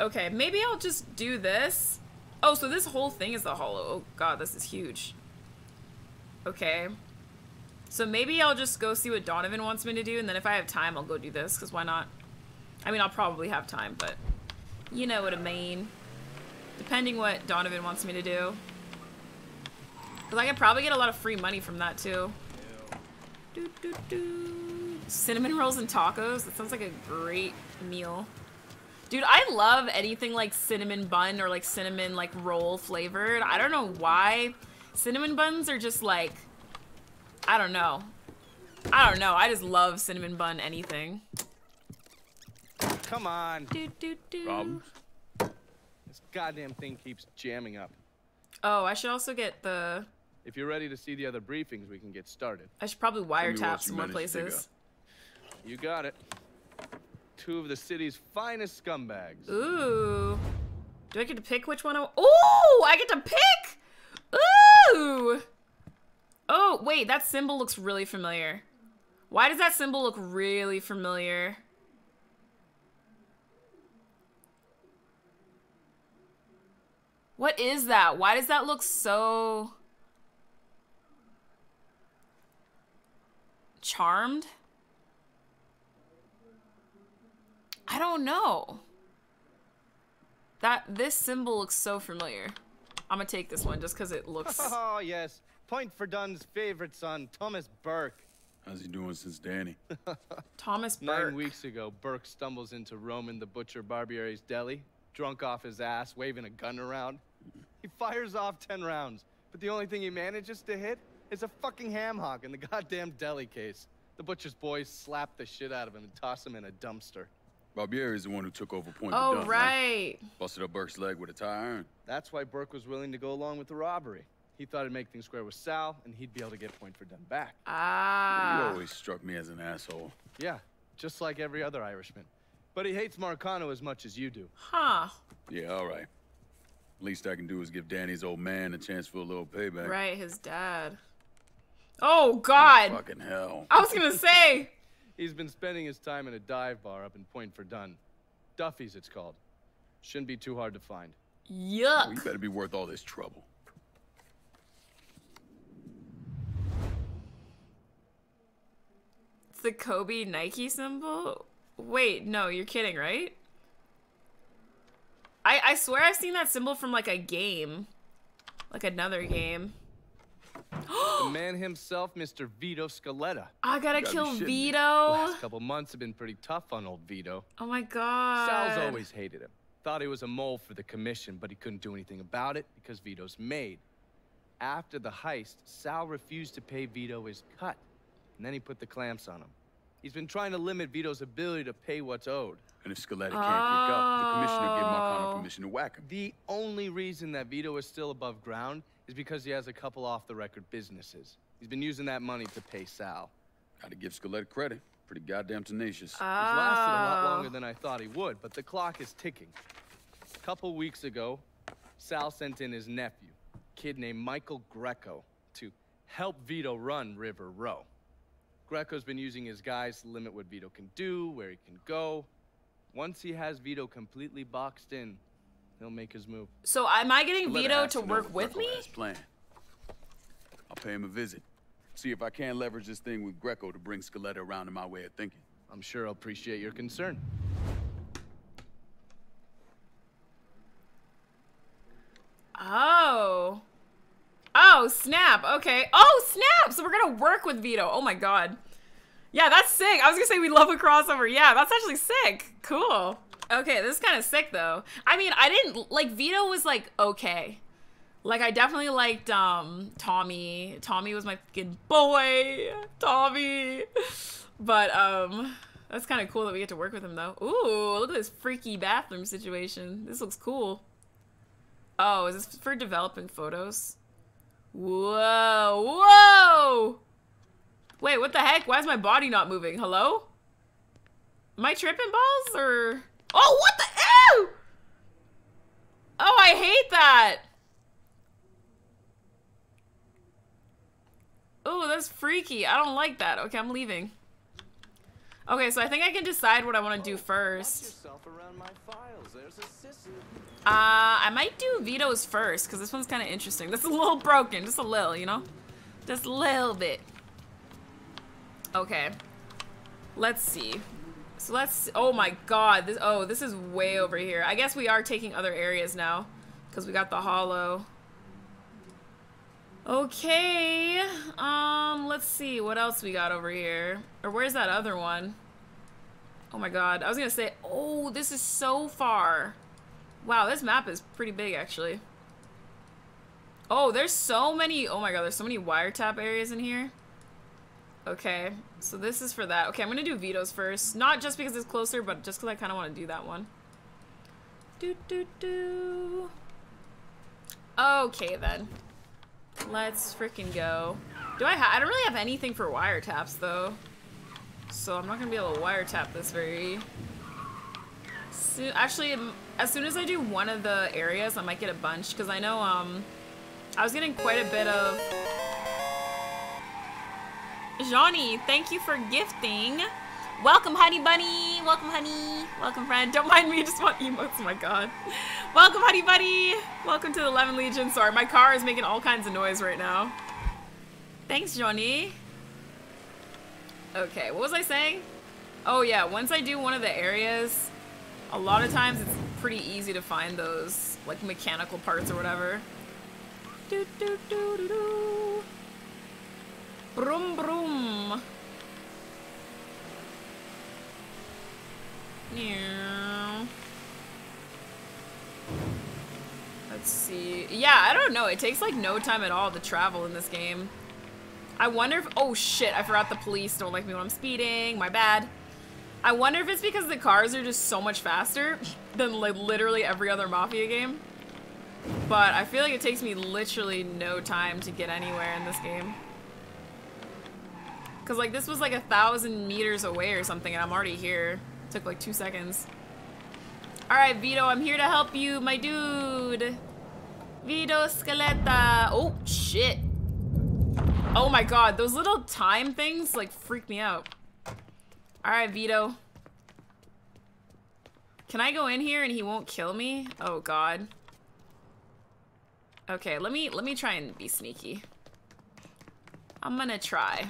Okay, maybe I'll just do this. Oh, so this whole thing is the hollow. Oh god, this is huge. Okay. So maybe I'll just go see what Donovan wants me to do, and then if I have time, I'll go do this, because why not? I mean, I'll probably have time, but you know what I mean. Depending what Donovan wants me to do. Because I could probably get a lot of free money from that, too. Do, do, do. Cinnamon rolls and tacos? That sounds like a great meal. Dude, I love anything like cinnamon bun or like cinnamon like roll flavored. I don't know why. Cinnamon buns are just like, I don't know. I don't know. I just love cinnamon bun anything. Come on. Do, do, do. Problems? This goddamn thing keeps jamming up. Oh, I should also get the. If you're ready to see the other briefings, we can get started. I should probably wiretap some more managed to places. You got it. Two of the city's finest scumbags. Ooh. Do I get to pick which one I Ooh, I get to pick! Ooh! Oh, wait, that symbol looks really familiar. Why does that symbol look really familiar? What is that? Why does that look so... Charmed? I don't know. That this symbol looks so familiar. I'm gonna take this one just because it looks. Oh, yes. Point Verdun's favorite son, Thomas Burke. How's he doing since Danny? Thomas Burke. Nine weeks ago, Burke stumbles into Roman the Butcher Barbieri's deli, drunk off his ass, waving a gun around. He fires off 10 rounds, but the only thing he manages to hit is a fucking ham hock in the goddamn deli case. The butcher's boys slap the shit out of him and toss him in a dumpster. Barbieri is the one who took over Point Oh, Verdun, right. Busted up Burke's leg with a tire iron. That's why Burke was willing to go along with the robbery. He thought it'd make things square with Sal, and he'd be able to get Point Verdun back. Ah. He always struck me as an asshole. Yeah, just like every other Irishman. But he hates Marcano as much as you do. Huh. Yeah, all right. Least I can do is give Danny's old man a chance for a little payback. Right, his dad. Oh, God. Fucking hell. I was gonna say. He's been spending his time in a dive bar up in Point Verdun. Duffy's, it's called. Shouldn't be too hard to find. Yuck. Well, you better be worth all this trouble. It's the Kobe Nike symbol? Wait, no, you're kidding, right? I I swear I've seen that symbol from like a game. Like another game. The man himself, Mr. Vito Scaletta. I gotta You kill be me. Vito. Last couple months have been pretty tough on old Vito. Oh my god. Sal's always hated him. Thought he was a mole for the commission, but he couldn't do anything about it because Vito's made. After the heist, Sal refused to pay Vito his cut, and then he put the clamps on him. He's been trying to limit Vito's ability to pay what's owed. And if Scaletta can't kick up, the commissioner gave Oh. Marcano permission to whack him. The only reason that Vito is still above ground is because he has a couple off-the-record businesses. He's been using that money to pay Sal. Gotta give Scaletta credit. Pretty goddamn tenacious. He's lasted a lot Oh. longer than I thought he would, but the clock is ticking. A couple weeks ago, Sal sent in his nephew, a kid named Michael Greco, to help Vito run River Row. Greco's been using his guys to limit what Vito can do, where he can go. Once he has Vito completely boxed in, he'll make his move. So am I getting Scaletta Vito has to work with Greco me? has planned. I'll pay him a visit. See if I can't leverage this thing with Greco to bring Scaletta around to my way of thinking. I'm sure I'll appreciate your concern. Oh. Oh, snap. Okay. Oh, snap. So we're going to work with Vito. Oh my god. Yeah, that's sick. I was going to say we love a crossover. Yeah, that's actually sick. Cool. Okay, this is kind of sick though. I mean, I didn't like Vito was like okay. Like I definitely liked um Tommy. Tommy was my boy. Tommy. But um that's kind of cool that we get to work with him though. Ooh, look at this freaky bathroom situation. This looks cool. Oh, is this for developing photos? Whoa, whoa! Wait, what the heck? Why is my body not moving? Hello? Am I tripping balls or? Oh, what the? Ew! Oh, I hate that. Oh, that's freaky. I don't like that. Okay, I'm leaving. Okay, so I think I can decide what I want to do first. Uh, I might do Vito's first, because this one's kind of interesting. This is a little broken, just a little, you know? Just a little bit. Okay. Let's see. So let's, oh my god, this, oh, this is way over here. I guess we are taking other areas now, because we got the hollow. Okay, um, let's see what else we got over here. Or where's that other one? Oh my god, I was gonna say, oh, this is so far. Wow, this map is pretty big, actually. Oh, there's so many, oh my god, there's so many wiretap areas in here. Okay, so this is for that. Okay, I'm gonna do Vito's first. Not just because it's closer, but just because I kind of want to do that one. Do, do, do. Okay, then. Let's freaking go. Do I I don't really have anything for wiretaps, though. So I'm not gonna be able to wiretap this very... Soon. Actually, as soon as I do one of the areas, I might get a bunch, because I know, um... I was getting quite a bit of... Johnny, thank you for gifting. Welcome, honey bunny. Welcome, honey. Welcome, friend. Don't mind me, just want emotes. Oh my god. Welcome, honey buddy. Welcome to the Lemon Legion. Sorry, my car is making all kinds of noise right now. Thanks, Johnny. Okay, what was I saying? Oh yeah, once I do one of the areas, a lot of times it's pretty easy to find those, like mechanical parts or whatever. Do, do, do, Brum brum. Yeah. Let's see. Yeah, I don't know. It takes like no time at all to travel in this game. I wonder if- oh shit, I forgot the police don't like me when I'm speeding. My bad. I wonder if it's because the cars are just so much faster than like literally every other Mafia game. But I feel like it takes me literally no time to get anywhere in this game. Cause like this was like a thousand meters away or something and I'm already here. took like two seconds. Alright, Vito, I'm here to help you, my dude. Vito Scaletta. Oh, shit. Oh my god, those little time things like freak me out. Alright, Vito. Can I go in here and he won't kill me? Oh god. Okay, let me let me try and be sneaky. I'm gonna try.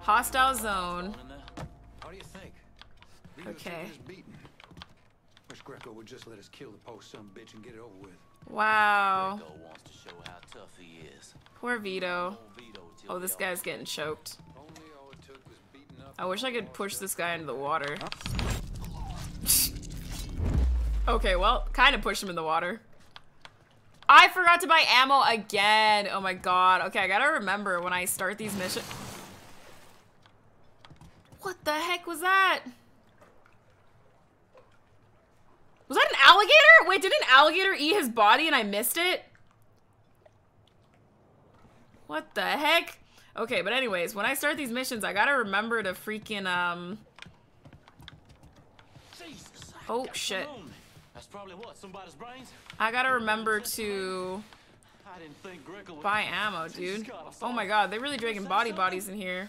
Hostile zone. How do you think? Okay. Wish Greco would just let us kill the post some bitch and get it over with. Wow. Greco wants to show how tough he is. Poor Vito. Oh, this guy's getting choked. I wish I could push this guy into the water. okay, well, kind of pushed him in the water. I forgot to buy ammo again. Oh my god. Okay, I gotta remember when I start these missions. The heck was that? Was that an alligator? Wait, did an alligator eat his body and I missed it? What the heck? Okay, but anyways, when I start these missions, I gotta remember to freaking, um... Oh, shit. I gotta remember to buy ammo, dude. Oh my god, they're really dragging body bodies in here.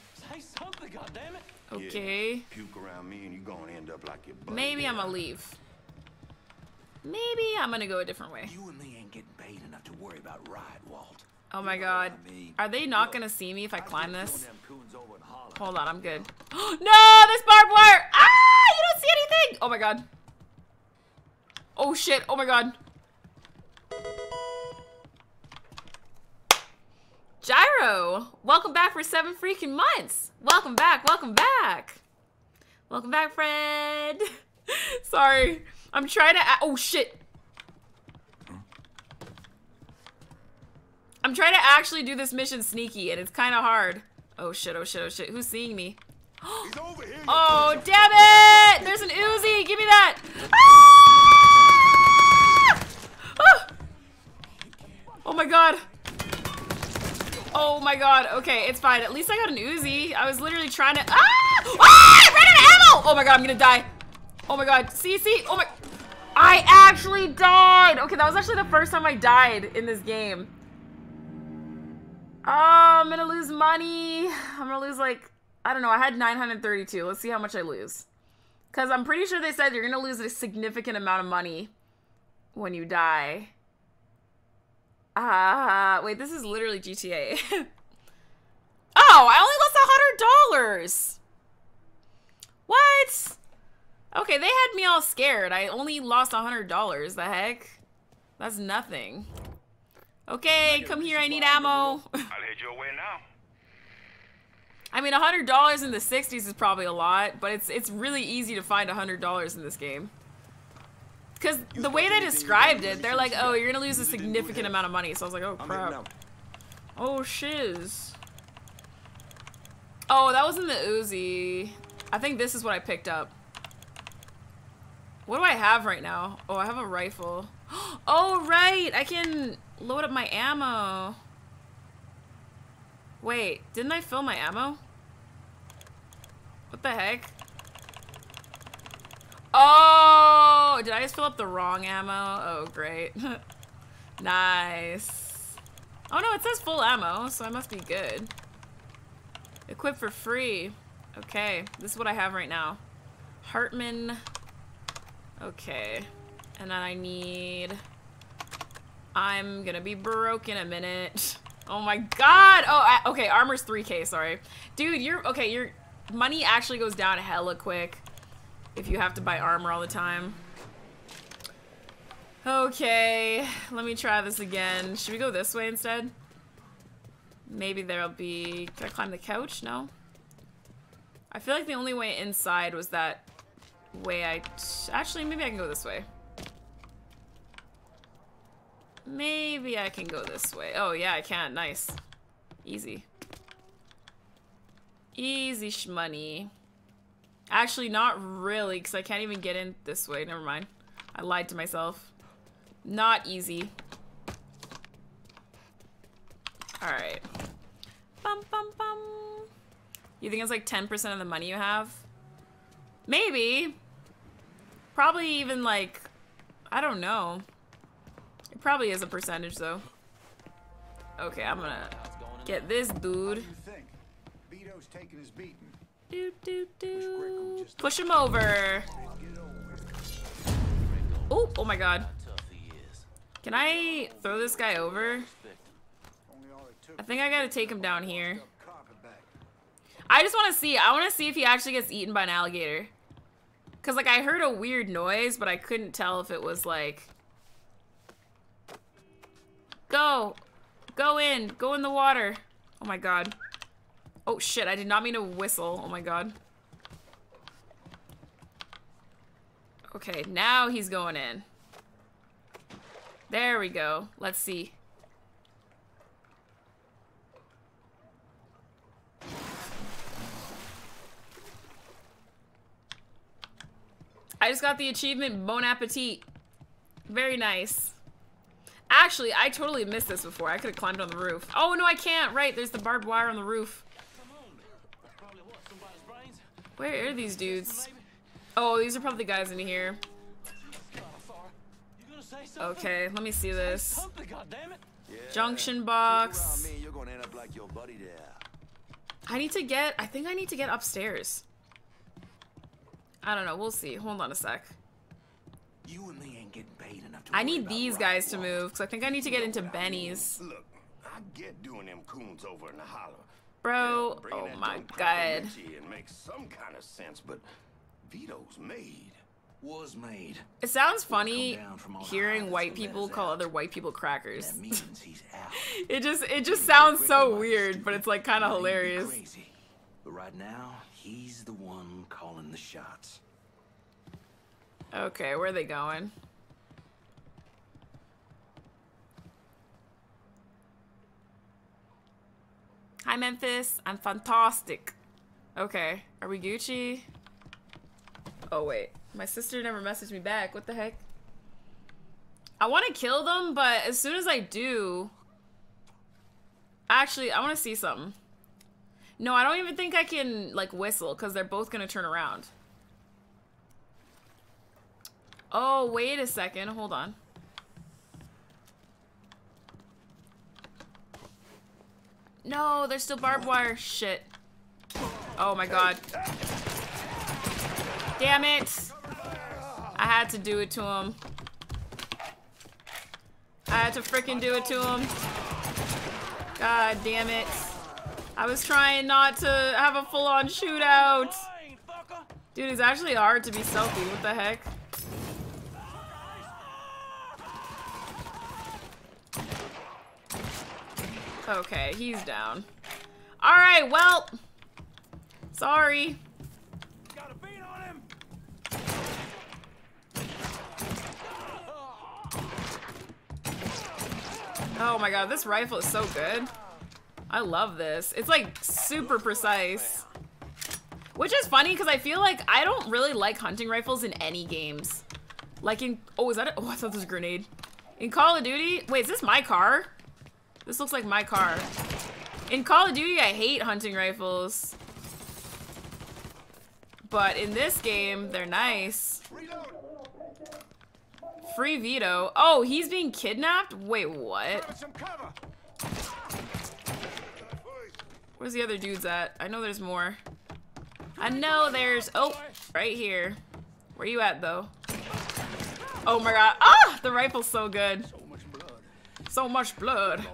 Say something, goddammit. Okay. Yeah, puke around me and you gonna end up like your buddy. Maybe I'm gonna leave. Maybe I'm gonna go a different way. You and me ain't getting paid enough to worry about riot, Walt. Oh my god. Are they not gonna see me if I climb this? Hold on, I'm good. no, this barbed wire! Ah! You don't see anything! Oh my god. Oh shit, oh my god. Gyro, welcome back for seven freaking months. Welcome back, welcome back. Welcome back, Fred. Sorry, I'm trying to, oh shit. I'm trying to actually do this mission sneaky, and it's kind of hard. Oh shit, oh shit, oh shit. Who's seeing me? oh, damn it! There's an Uzi! Give me that! Ah! Ah! Oh my god. Oh my god. Okay, it's fine. At least I got an Uzi. I was literally trying to- Ah! Ah! I ran out of ammo! Oh my god, I'm gonna die. Oh my god. See, see? Oh my- I actually died! Okay, that was actually the first time I died in this game. Oh, I'm gonna lose money. I'm gonna lose like, I don't know, I had 932. Let's see how much I lose. Because I'm pretty sure they said you're gonna lose a significant amount of money when you die. Ah, uh, wait, this is literally GTA. oh, I only lost a hundred dollars. What? Okay, they had me all scared. I only lost a hundred dollars. The heck? That's nothing. Okay, come here. I need ammo. I'll head your way now. I mean, a hundred dollars in the '60s is probably a lot, but it's it's really easy to find a hundred dollars in this game. Because the way they described it, they're like, "Oh, you're gonna lose a significant amount of money." So I was like, "Oh crap." Oh shiz. Oh, that was in the Uzi. I think this is what I picked up. What do I have right now? Oh, I have a rifle. Oh, right! I can load up my ammo. Wait, didn't I fill my ammo? What the heck? Oh, did I just fill up the wrong ammo? Oh, great. nice. Oh no, it says full ammo, so I must be good. Equip for free. Okay, this is what I have right now. Hartman. Okay. And then I need... I'm gonna be broke in a minute. Oh my god! Oh, I, okay, armor's 3k, sorry. Dude, you're... Okay, your money actually goes down hella quick if you have to buy armor all the time. Okay, let me try this again. Should we go this way instead? Maybe there'll be... Can I climb the couch? No? I feel like the only way inside was that way I... Actually, maybe I can go this way. Maybe I can go this way. Oh, yeah, I can. Nice. Easy. Easy shmoney. Actually, not really, because I can't even get in this way. Never mind. I lied to myself. Not easy. Alright. Bum, bum, bum. You think it's like 10% of the money you have? Maybe. Probably even like, I don't know. It probably is a percentage though. Okay, I'm gonna get this dude. Vito's taking his beating. Do, do, do. Push him over. Oh, oh my god. Can I throw this guy over? I think I gotta take him down here. I just want to see. I want to see if he actually gets eaten by an alligator. Because, like, I heard a weird noise, but I couldn't tell if it was, like... Go! Go in! Go in the water! Oh my god. Oh shit, I did not mean to whistle. Oh my god. Okay, now he's going in. There we go. Let's see. I just got the achievement Bon Appetit. Very nice. Actually, I totally missed this before. I could have climbed on the roof. Oh, no, I can't. Right, there's the barbed wire on the roof. Where are these dudes? Oh, these are probably the guys in here. Okay, let me see this. Junction box. I need to get, I think I need to get upstairs. I don't know, we'll see. Hold on a sec. You and me ain't getting paid enough to I need these guys to move, because I think I need to get into Benny's. Look, I get doing them coons over in the hollow. Bro, oh my god. It makes some kind of sense, but Vito's made. Was made. It sounds funny hearing white people call other white people crackers. it just it just sounds so weird, but it's like kind of hilarious. But right now, he's the one calling the shots. Okay, where are they going? Hi, Memphis. I'm fantastic. Okay, are we Gucci? Oh, wait. My sister never messaged me back. What the heck? I want to kill them, but as soon as I do... Actually, I want to see something. No, I don't even think I can, like, whistle, because they're both going to turn around. Oh, wait a second. Hold on. No, there's still barbed wire. Shit. Oh my god. Damn it. I had to do it to him. I had to freaking do it to him. God damn it. I was trying not to have a full-on shootout. Dude, it's actually hard to be stealthy. What the heck? Okay, he's down. Alright, well. Sorry. Oh my god, this rifle is so good. I love this. It's like super precise. Which is funny because I feel like I don't really like hunting rifles in any games. Like in, oh, is that a, oh, I thought this was a grenade. In Call of Duty, wait, is this my car? This looks like my car. In Call of Duty, I hate hunting rifles. But in this game, they're nice. Free Vito. Oh, he's being kidnapped? Wait, what? Where's the other dudes at? I know there's more. I know there's... Oh, right here. Where you at, though? Oh my god. Ah! The rifle's so good. So much blood. So much blood.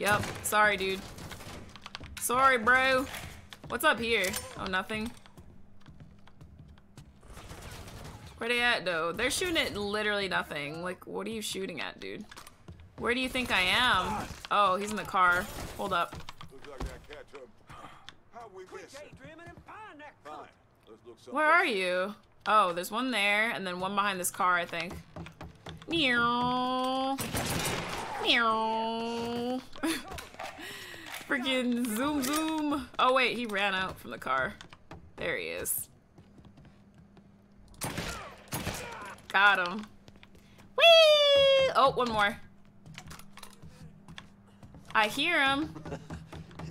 Yep. Sorry, dude. Sorry, bro. What's up here? Oh, nothing. Where they at, though? They're shooting at literally nothing. Like, what are you shooting at, dude? Where do you think I am? Oh, he's in the car. Hold up. Where are you? Oh, there's one there, and then one behind this car, I think. Meow. Meow. Freaking zoom zoom. Oh wait, he ran out from the car. There he is. Got him. Whee! Oh, one more. I hear him.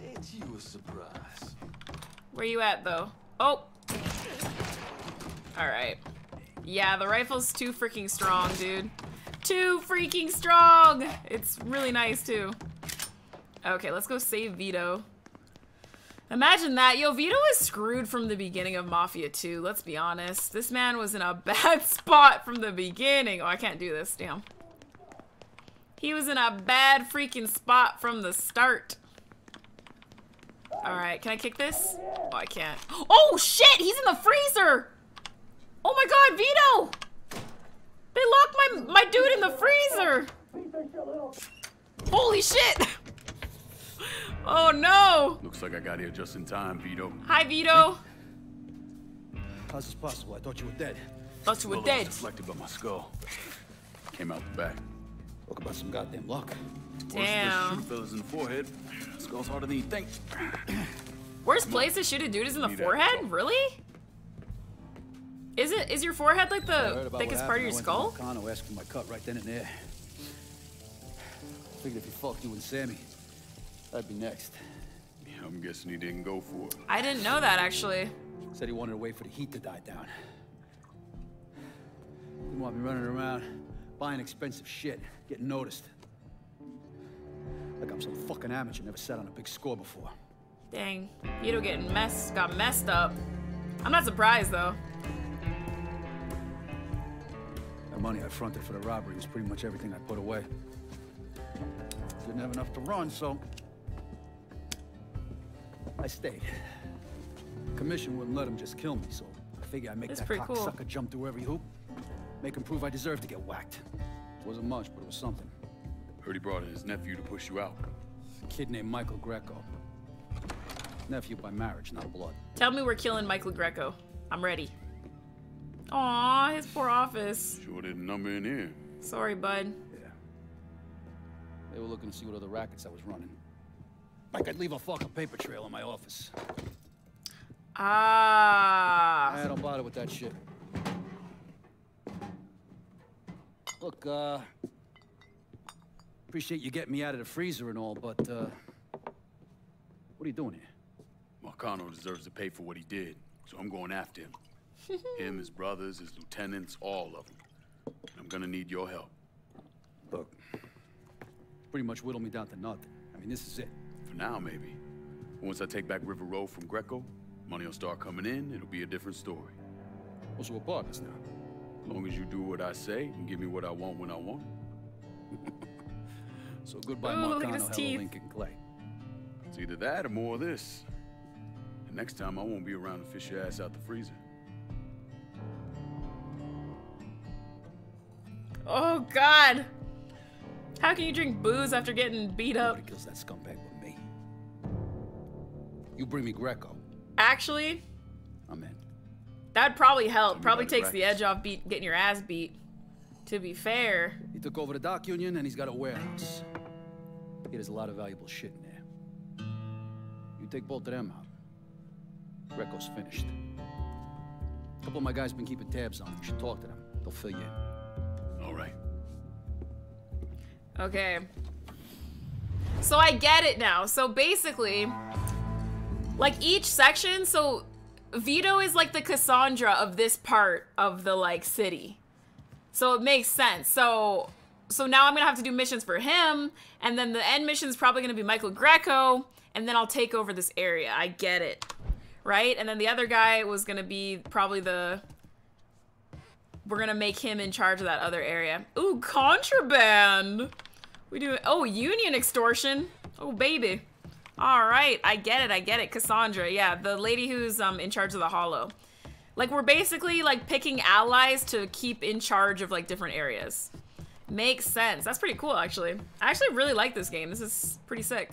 Ain't you a surprise? Where you at though? Oh. All right. Yeah, the rifle's too freaking strong, dude. Too freaking strong. It's really nice too. Okay, let's go save Vito. Imagine that. Yo, Vito was screwed from the beginning of Mafia 2, let's be honest. This man was in a bad spot from the beginning. Oh, I can't do this, damn. He was in a bad freaking spot from the start. Alright, can I kick this? Oh, I can't. Oh, shit! He's in the freezer! Oh my god, Vito! They locked my, my dude in the freezer! Holy shit! Oh no! Looks like I got here just in time, Vito. Hi, Vito. How's this possible? I thought you were dead. Thought you were Bullet dead. was deflected by my skull. Came out the back. Talk about some goddamn luck. Damn. Shoot fellas in the forehead. Skull's harder than you think. Worst place to shoot a dude is in the forehead? Really? Is it? Is your forehead like the thickest part of your skull? I went to Marcano asking my cut right then and there. Figured if he fucked you and Sammy, I'd be next. Yeah, I'm guessing he didn't go for it. I didn't know that actually. Said he wanted to wait for the heat to die down. Didn't want me running around buying expensive shit, getting noticed. Like I'm some fucking amateur, never sat on a big score before. Dang, Vito getting messed, got messed up. I'm not surprised though. The money I fronted for the robbery was pretty much everything I put away. Didn't have enough to run, so I stayed. Commission wouldn't let him just kill me, so I figured I'd make That's that pretty cool. cocksucker jump through every hoop. Make him prove I deserve to get whacked. It Wasn't much, but it was something. Heard he brought in his nephew to push you out. A kid named Michael Grecco. Nephew by marriage, not blood. Tell me we're killing Michael Grecco. I'm ready. Aw, his poor office. Sure didn't number in here. Sorry, bud. Yeah. They were looking to see what other rackets I was running. Like I'd leave a fucking paper trail in my office. Ah. I don't bother with that shit. Look, uh... Appreciate you getting me out of the freezer and all, but, uh... What are you doing here? Marcano deserves to pay for what he did, so I'm going after him. Him, his brothers, his lieutenants, all of them. I'm gonna need your help. Look, pretty much whittled me down to nothing. I mean, this is it. For now, maybe. Once I take back River Road from Grecco, money will start coming in, it'll be a different story. Well, so we're partners now. As long as you do what I say and give me what I want when I want. So goodbye, Ooh, look at Marcano, his hello, teeth. Lincoln Clay. It's either that or more of this. And next time, I won't be around to fish your ass out the freezer. Oh God. How can you drink booze after getting beat up? Nobody kills that scumbag with me. You bring me Grecco. Actually, I'm in. that'd probably help. Probably takes the edge off beat getting your ass beat. To be fair. He took over the dock union and he's got a warehouse. He has a lot of valuable shit in there. You take both of them out. Grecco's finished. A couple of my guys been keeping tabs on him. You should talk to them. They'll fill you in. All right. Okay. So I get it now. So basically, like each section, so Vito is like the Cassandra of this part of the like city. So it makes sense. So so now I'm gonna have to do missions for him, and then the end mission is probably gonna be Michael Grecco, and then I'll take over this area. I get it. Right? And then the other guy was gonna be probably the we're gonna make him in charge of that other area. Ooh, contraband. We do oh union extortion. Oh baby. All right, I get it. I get it. Cassandra, yeah, the lady who's um in charge of the Hollow. Like we're basically like picking allies to keep in charge of like different areas. Makes sense. That's pretty cool actually. I actually really like this game. This is pretty sick.